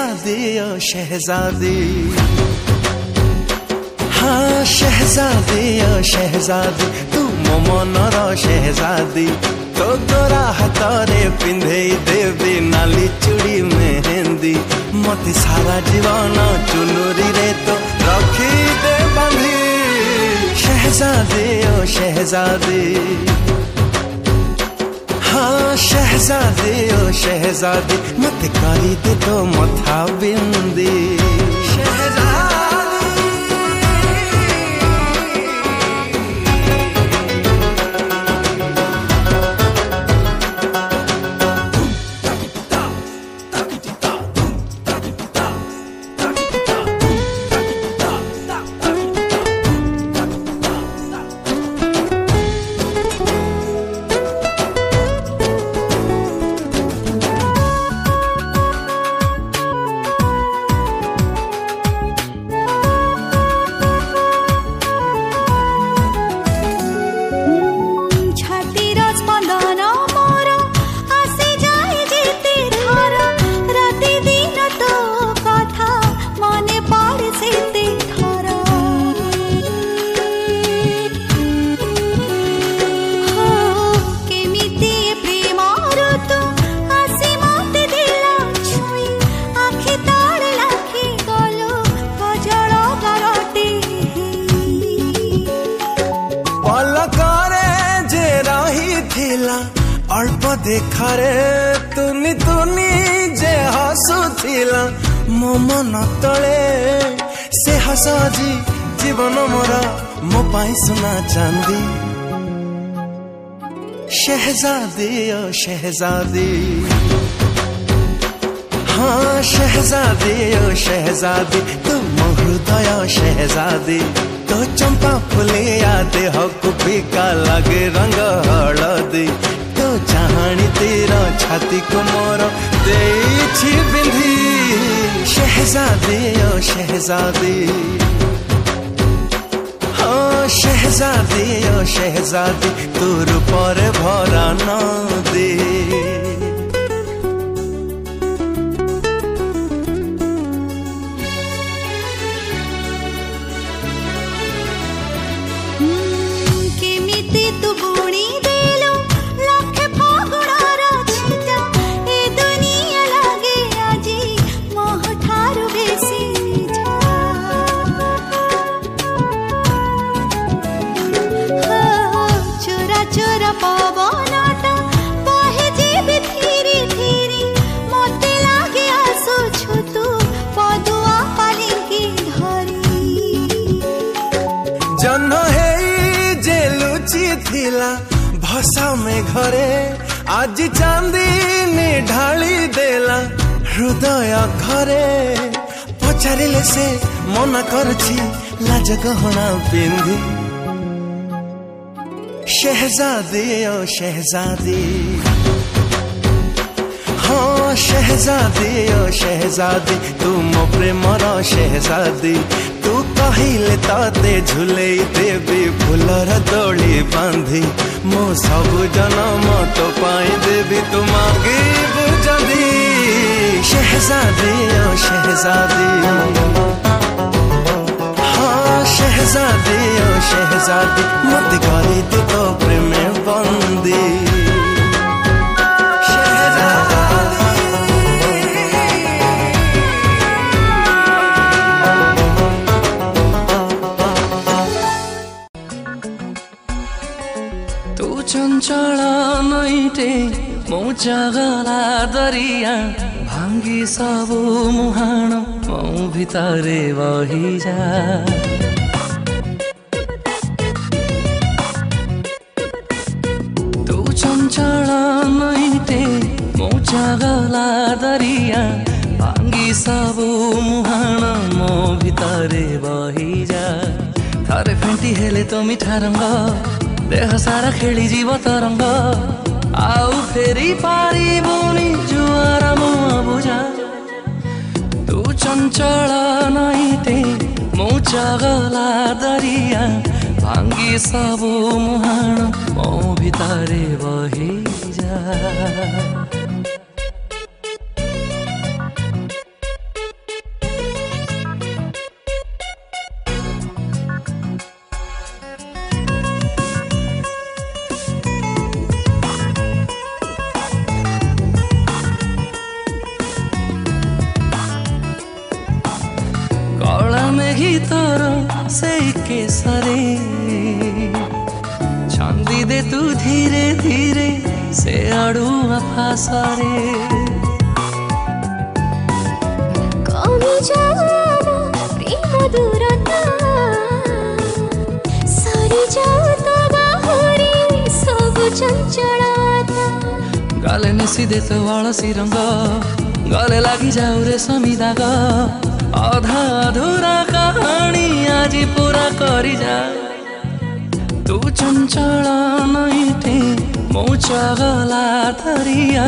शहजादे ओ शहजादे हाँ शहजादे ओ शहजादे तू मो मनर शहजादे तो तोरा हाथरे पिंधे देवी नाली चूड़ी मेहंदी मते सारा जीवन चुनुरी रे तो रखी दे बांधी शहजादे ओ शहजादे शहजादे ओ शहजादे मत काली दे तो मथा बिंदी शहजादे। शहजादे। हाँ शहजादे, ओ शहजादे, तुम हृदय शहजादे। तो चंपा फुले आदे हकुपी का लगे रंग हलदे। तो चाहणी तेरा छाती को मोर दे बिंधी। शहजादे, ओ शहजादे। শেহজাদি ও শেহজাদি তোর পরে ভরা নদী মন করছি লাজ গহনা পিন্ধি শেহজাদে ও শেহজাদে ହଁ ଶେହଜାଦି ଓ ଶେହଜାଦି ତୁ ମୋ ପ୍ରେମର ଶେହଜାଦି ତୁ କହିଲେ ତତେ ଝୁଲେଇ ଦେବି ଫୁଲର ଦୋଳି ବାନ୍ଧି ମୁଁ ସବୁ ଜନମ ତୋ ପାଇଁ ଦେବି ତୁ ମାଗିବୁ ଯଦି ଶେହଜାଦି ଓ ଶେହଜାଦି শেহজাদে ও শেহজাদে মত করিতে তো প্রেমে বন্দী चञ्चल नैटे मौचगला दरिया भाङ्गी सबु मुहान मौ भितरे बहिजा ଚଗଲାଦରିଆ ଭାଙ୍ଗି ସବୁ ମୁହାଣ ମୋ ଭିତରେ ବହିଯା ଥରେ ଫେଣ୍ଟି ହେଲେ ତ ମିଠା ରଙ୍ଗ ଦେହ ସାରା ଖେଳିଯିବ ତରଙ୍ଗ ଆଉ ଫେରି ପାରିବୁନି ଜୁଆର ମୁହଁ ବୁଝା ତୁ ଚଞ୍ଚଳ ନାଇଁତି ମୁଁ ଚଗଲା ଦରିଆ ଭାଙ୍ଗି ସବୁ ମୁହାଣ ମୋ ଭିତରେ ବହିଯା सारे। कमी जाना प्रेम तो रंग गले लागी जाऊ रे समी दाग। आधा अधूरा कहानी आज पूरा करी जा। तू चंचला नहीं थी ಮೌಚಗಲ ತರಿಯ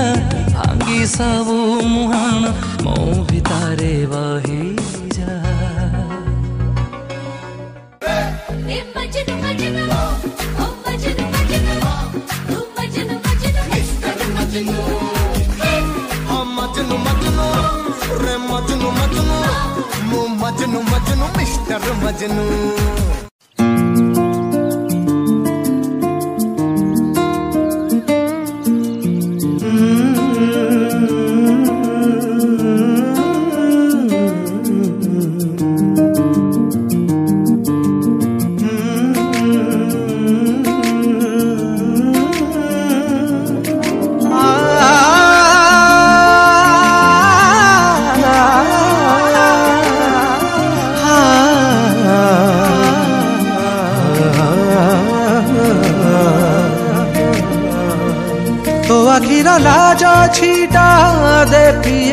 ಹಂಗಿಸವು ಮುಹಣ ಮೌವಿತಾರೆ ಬಾಹಿ మజను మజను రే మజను మజను మజను మజను మిస్టర్ మజను yeah.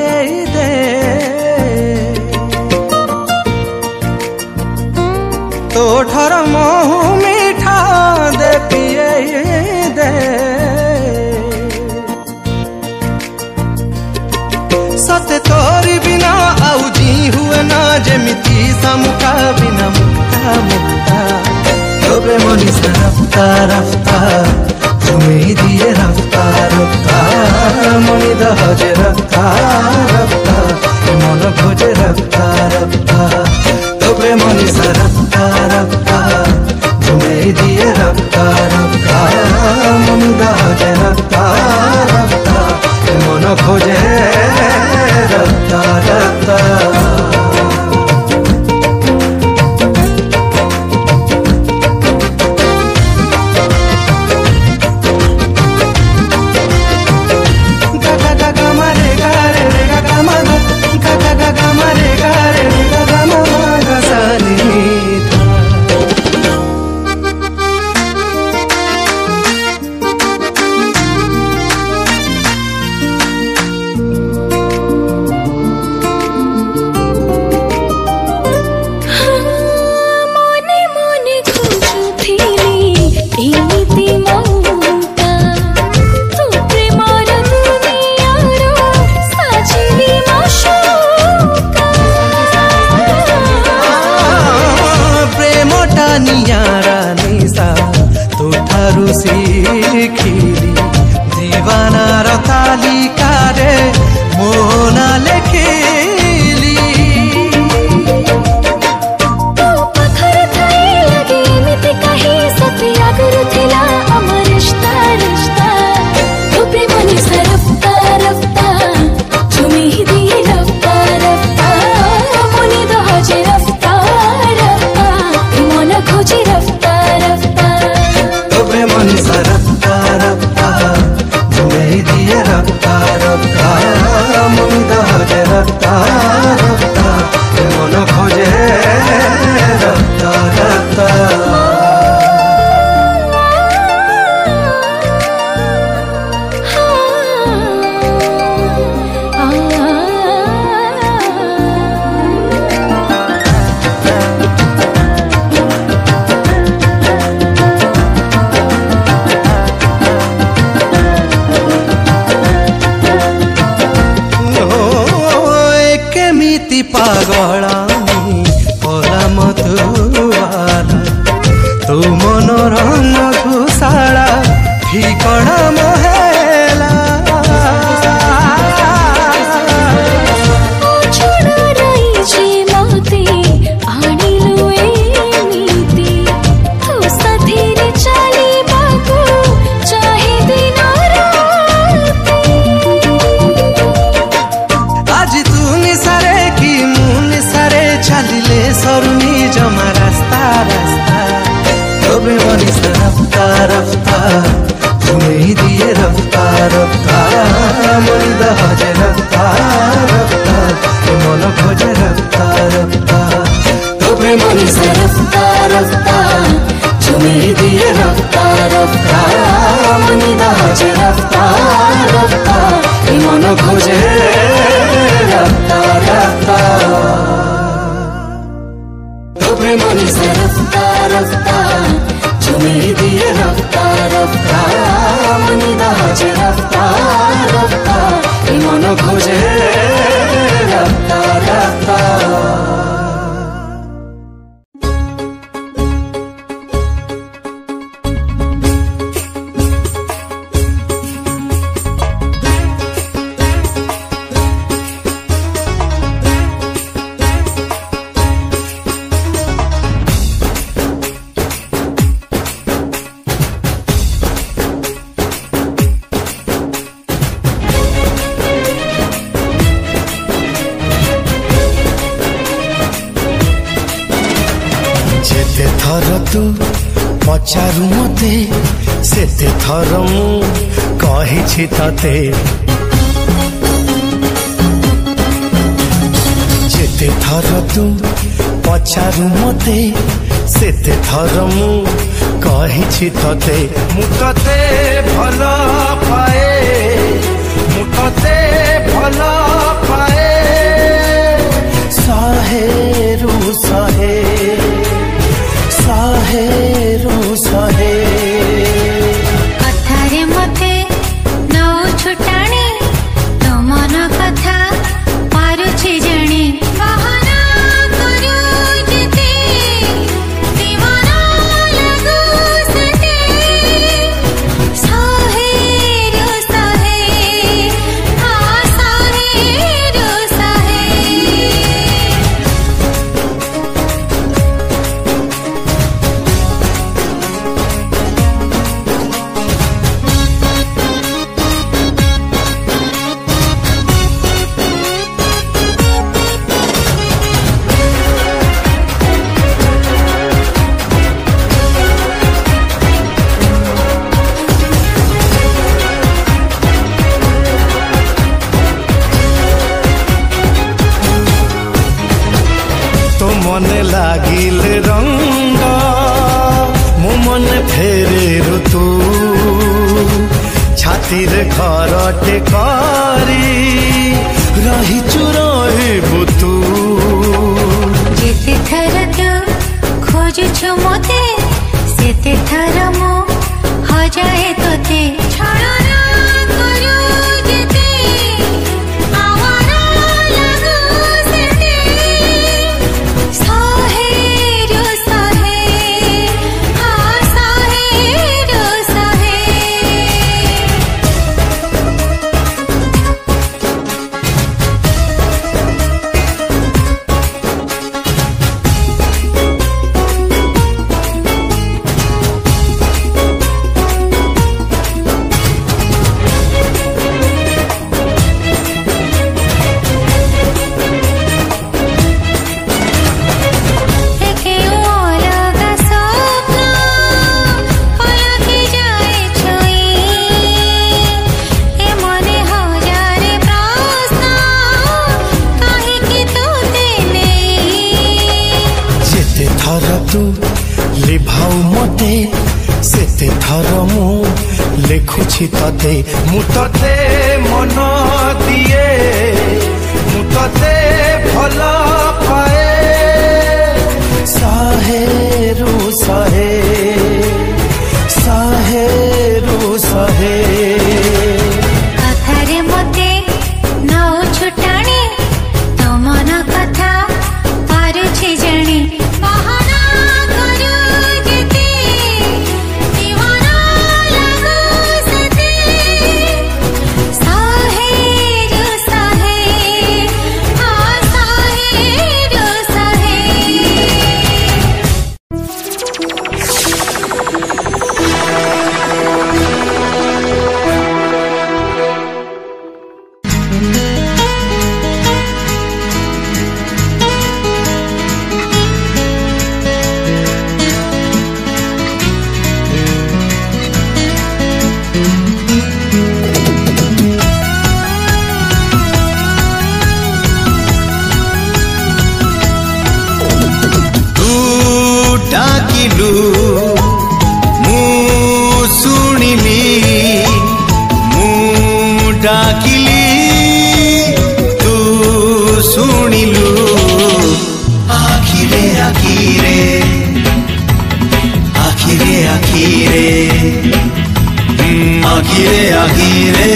आखिरे आखिरे।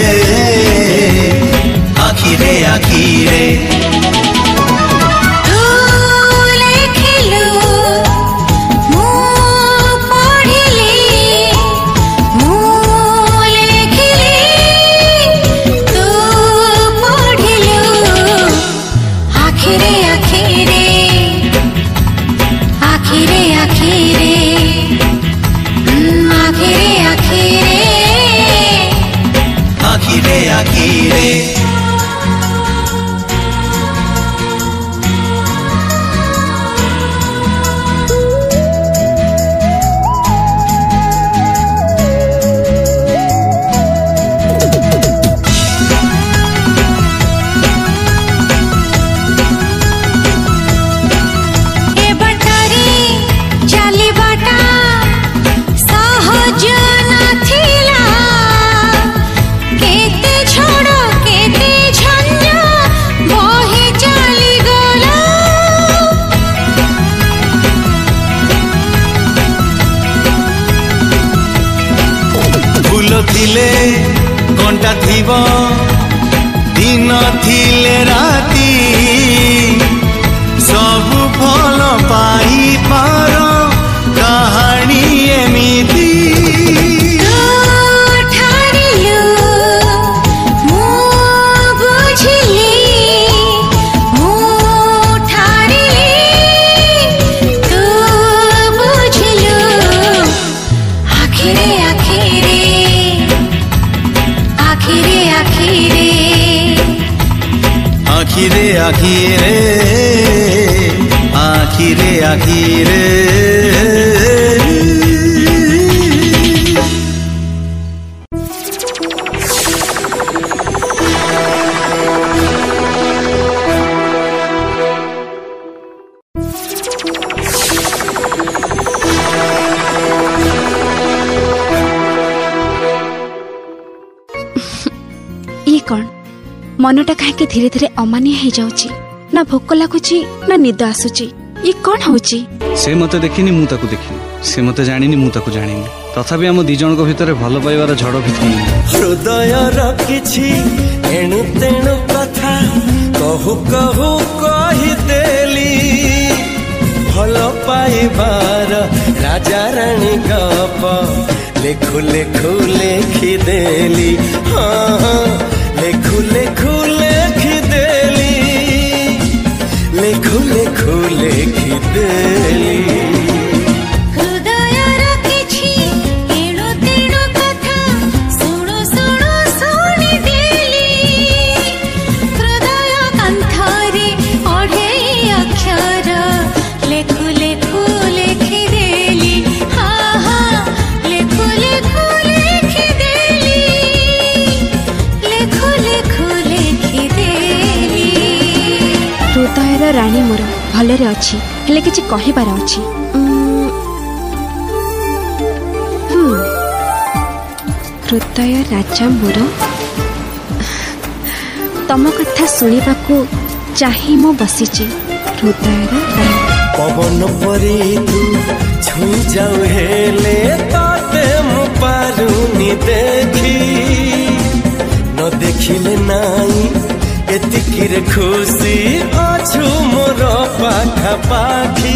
आखिरे आखिरे। ମନଟା କାହିଁକି ଧୀରେ ଧୀରେ ଅମାନିଆ ହେଇଯାଉଛି। ନା ଭୋକ ଲାଗୁଛି ନା ନିଦ ଆସୁଛି। ଇଏ କଣ ହଉଛି? ସେ ମତେ ଦେଖିନି ମୁଁ ତାକୁ ଦେଖିନି। ସେ ମତେ ଜାଣିନି ମୁଁ ତାକୁ ଜାଣିନି। ତଥାପି ଆମ ଦି ଜଣଙ୍କ ଭିତରେ ଭଲ ପାଇବାର ଝଡ଼ ଭିତରେ ହୃଦୟର କିଛି ଏଣୁ ତେଣୁ କଥା କହୁ କହୁ କହିଦେଲି ଭଲ ପାଇବାର ରାଜା ରାଣୀ ଗପ ଲେଖୁ ଲେଖୁ ଲେଖିଦେଲି। ହଁ ହଁ ଲେଖୁ खुले खुले की दिली ରାଣୀ ମୋର ଭଲରେ ଅଛି ହେଲେ କିଛି କହିବାର ଅଛି ଉମ୍, ହୁଁ। ହୃଦୟ ରାଜା ମୋର ତମ କଥା ଶୁଣିବାକୁ ଚାହିଁ ମୁଁ ବସିଛି ହୃଦୟର ରାଣୀ ପବନ ପରି ତୁ ଛୁଇଁ ଯାଉ ହେଲେ ତତେ ମୁଁ ପାରୁନି ଦେଖି ନ ଦେଖିଲେ ନାଇଁ ଏତିକିରେ ଖୁସି ଅଛୁ ମୋର ପାଖାପାଖି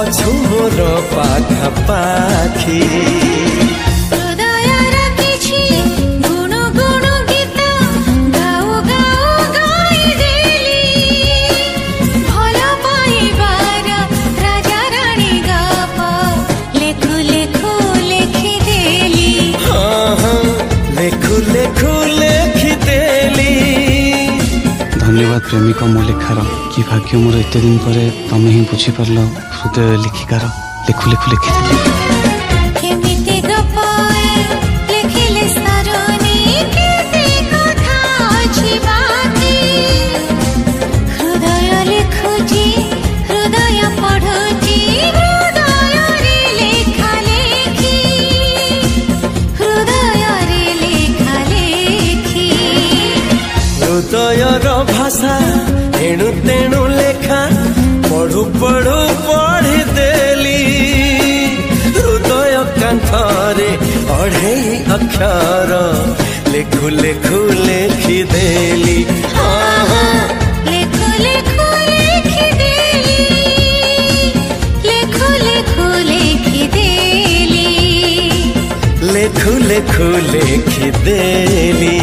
ଅଛୁ ମୋର ପାଖାପାଖି ପ୍ରେମିକ ମୋ ଲେଖାର କି ଭାଗ୍ୟ ମୋର ଏତେ ଦିନ ପରେ ତମେ ହିଁ ବୁଝିପାରିଲ ହୃଦୟ ଲେଖିକାର ଲେଖୁ ଲେଖୁ ଲେଖିଦେଲି ଅକ୍ଷର ଲେଖୁ ଲେଖୁ ଲେଖିଦେଲି ହଁ ଲେଖୁ ଲେଖୁ ଲେଖିଦେଲି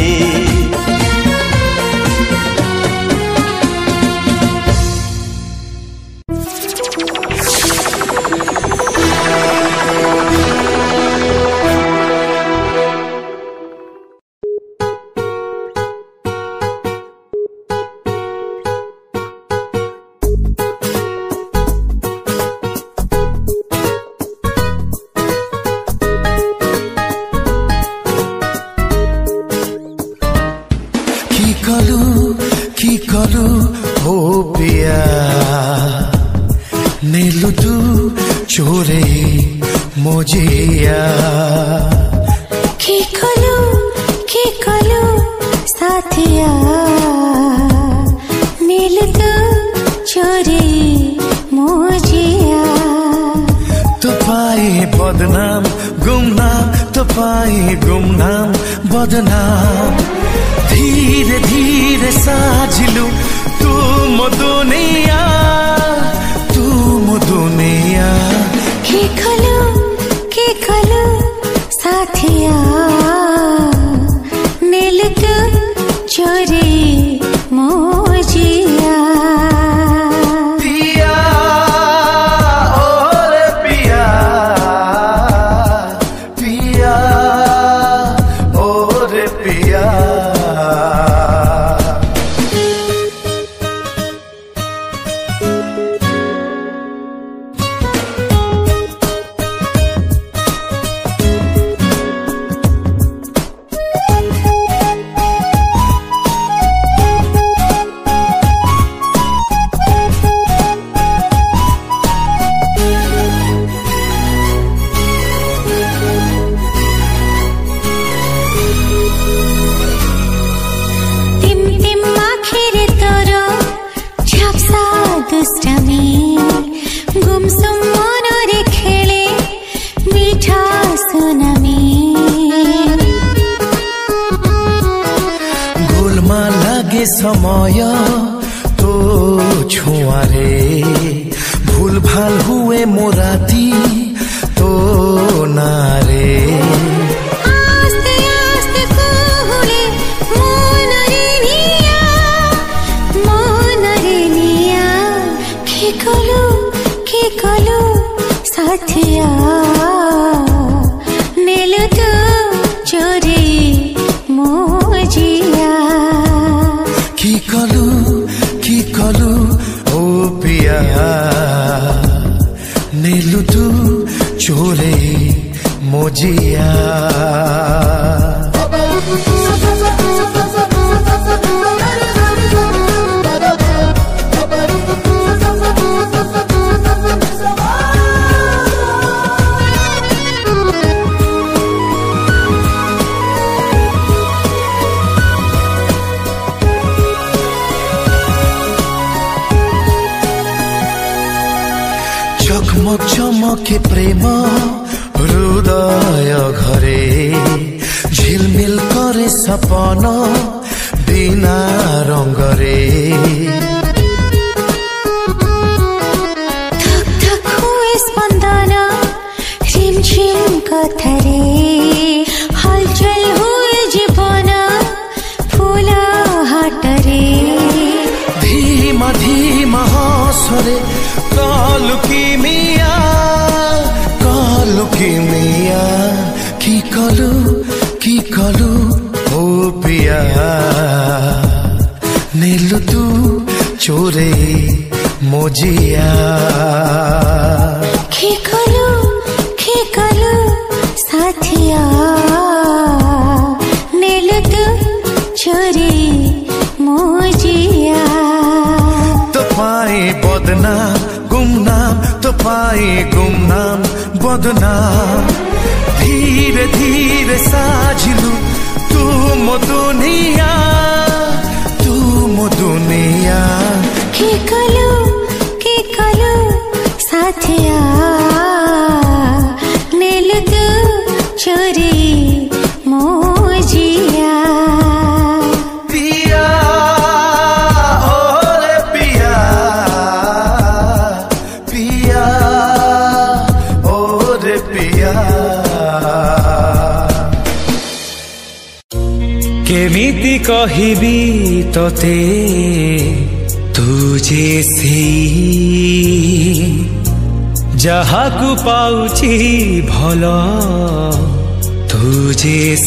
साथिया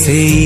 Say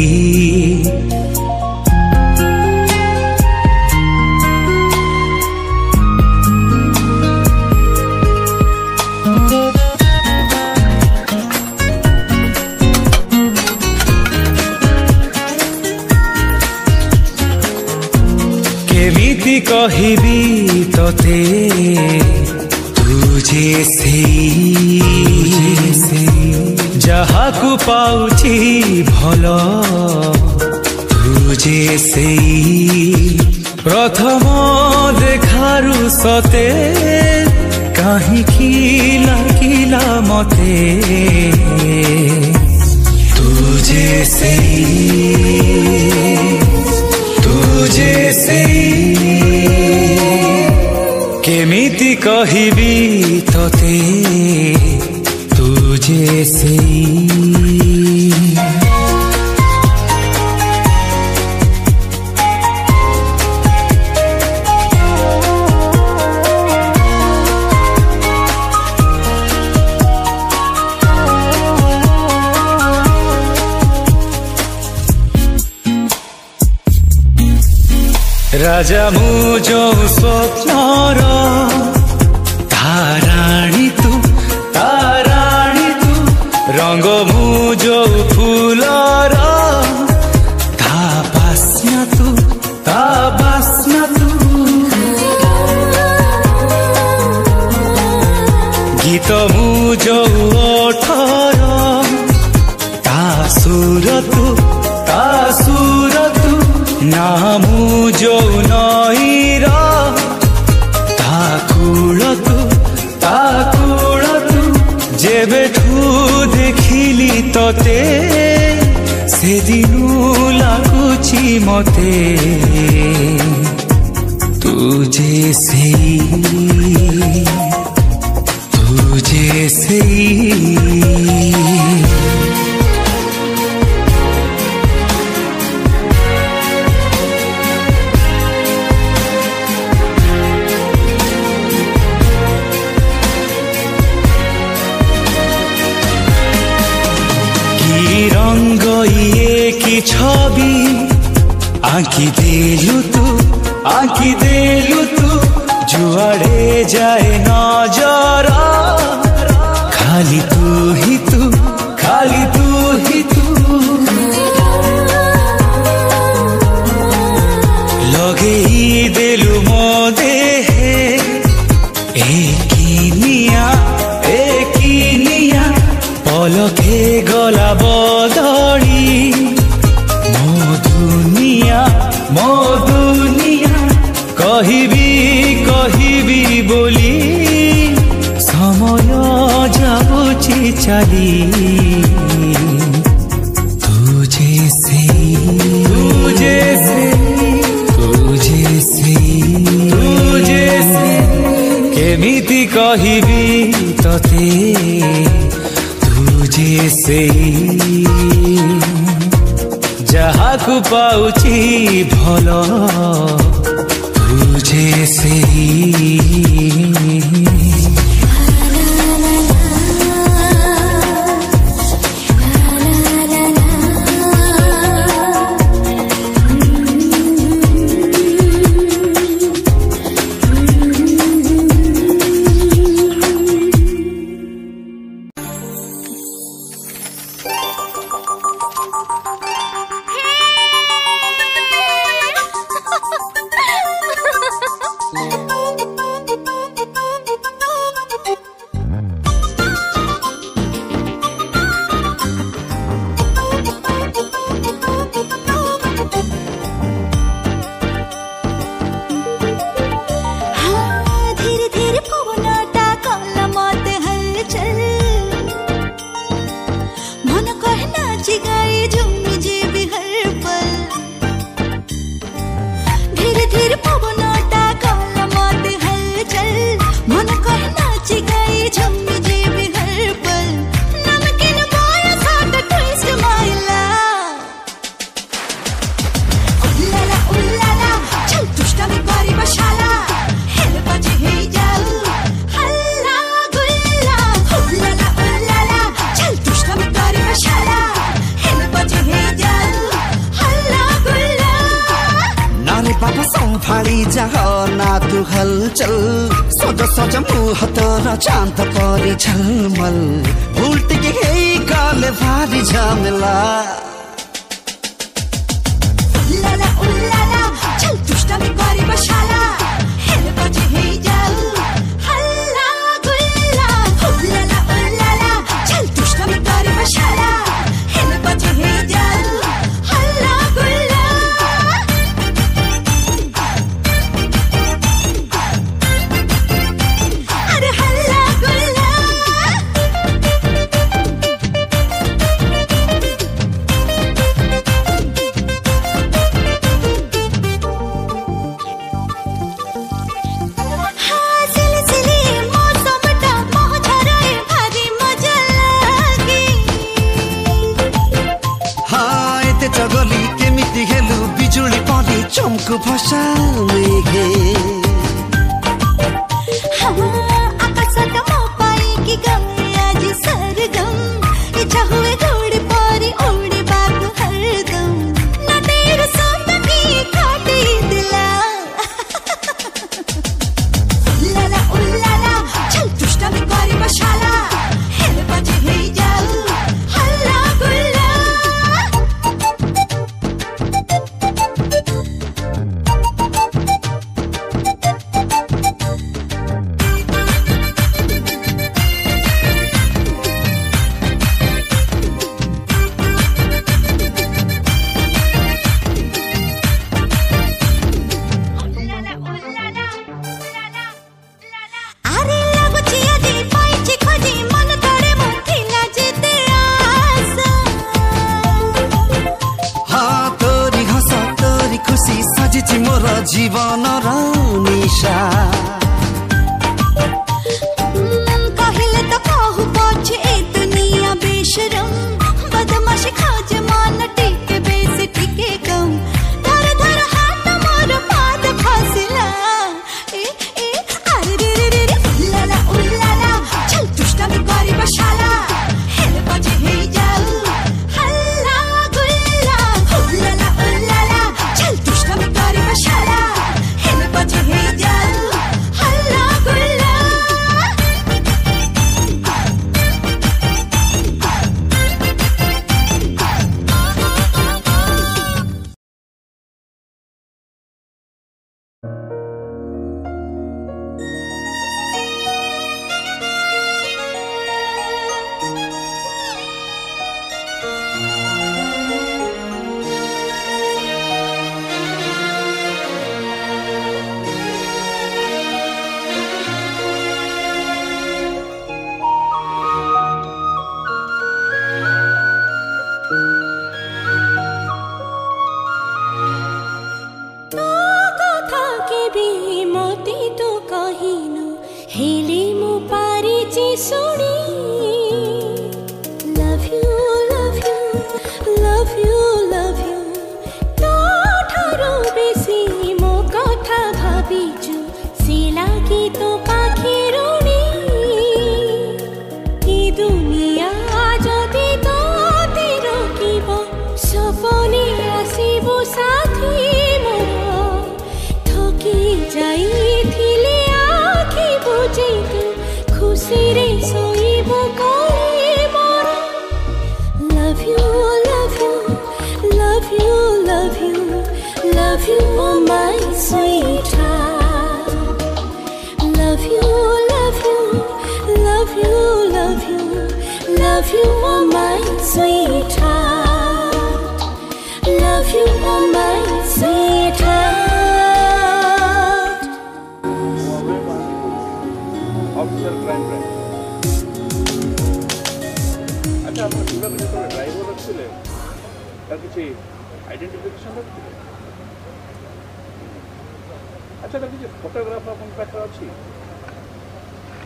ଯେ ଫଟୋଗ୍ରାଫର ଆପଣଙ୍କ ପାଖରେ ଅଛି?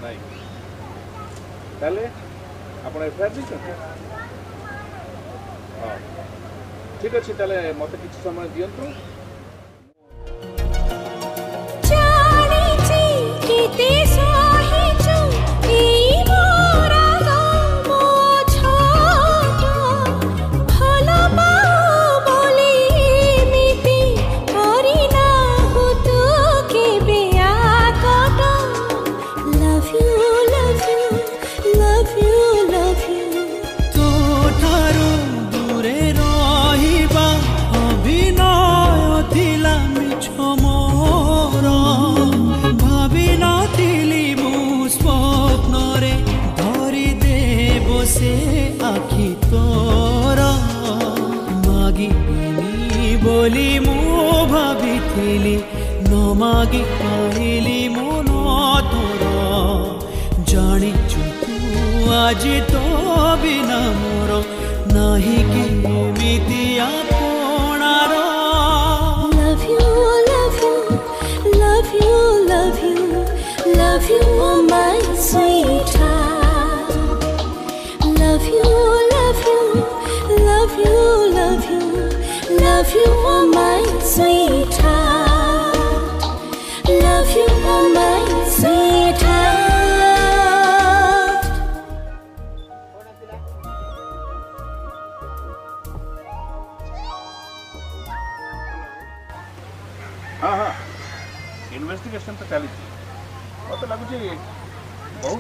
ନାଇଁ। ତାହେଲେ ଆପଣ ଏଫଆଇଆର୍ ଦେଇଛନ୍ତି? ହଁ। ଠିକ୍ ଅଛି ତାହେଲେ ମୋତେ କିଛି ସମୟ ଦିଅନ୍ତୁ। नहीं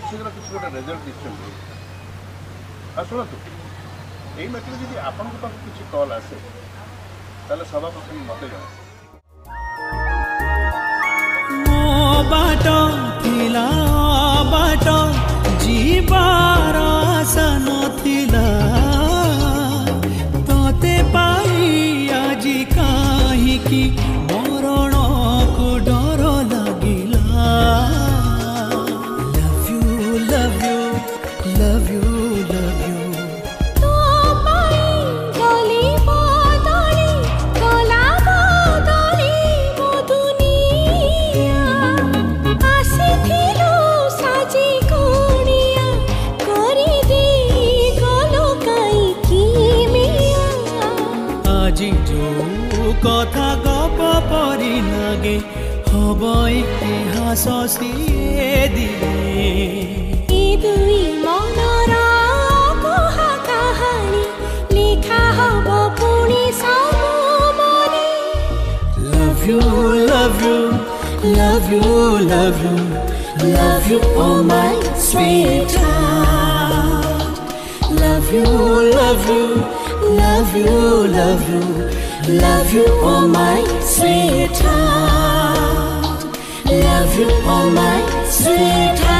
ବହୁତ ଶୀଘ୍ର କିଛି ଗୋଟେ ରେଜଲ୍ଟ ଦିଶୁଛନ୍ତି ଆଉ ଶୁଣନ୍ତୁ ଏଇ ମ୍ୟାଟରରେ ଯଦି ଆପଣଙ୍କ ପାଖକୁ କିଛି କଲ୍ ଆସେ ତାହେଲେ ସଭା ପ୍ରଥମେ ମୋତେ ଜଣାଏ ମୋ ବାଟ ଥିଲା ବାଟ ଯିବାର ଆଶା ନଥିଲା ಸೊಸೆಯದಿದೆ ಇದು ಈ ಮನೋರಾ ಕೋಹ ಕಹಾನಿ ಲಿಖಾ ಹಬ love you oh my sweet love you love you love you love you love you oh my sweetheart thương ôm my sweet thay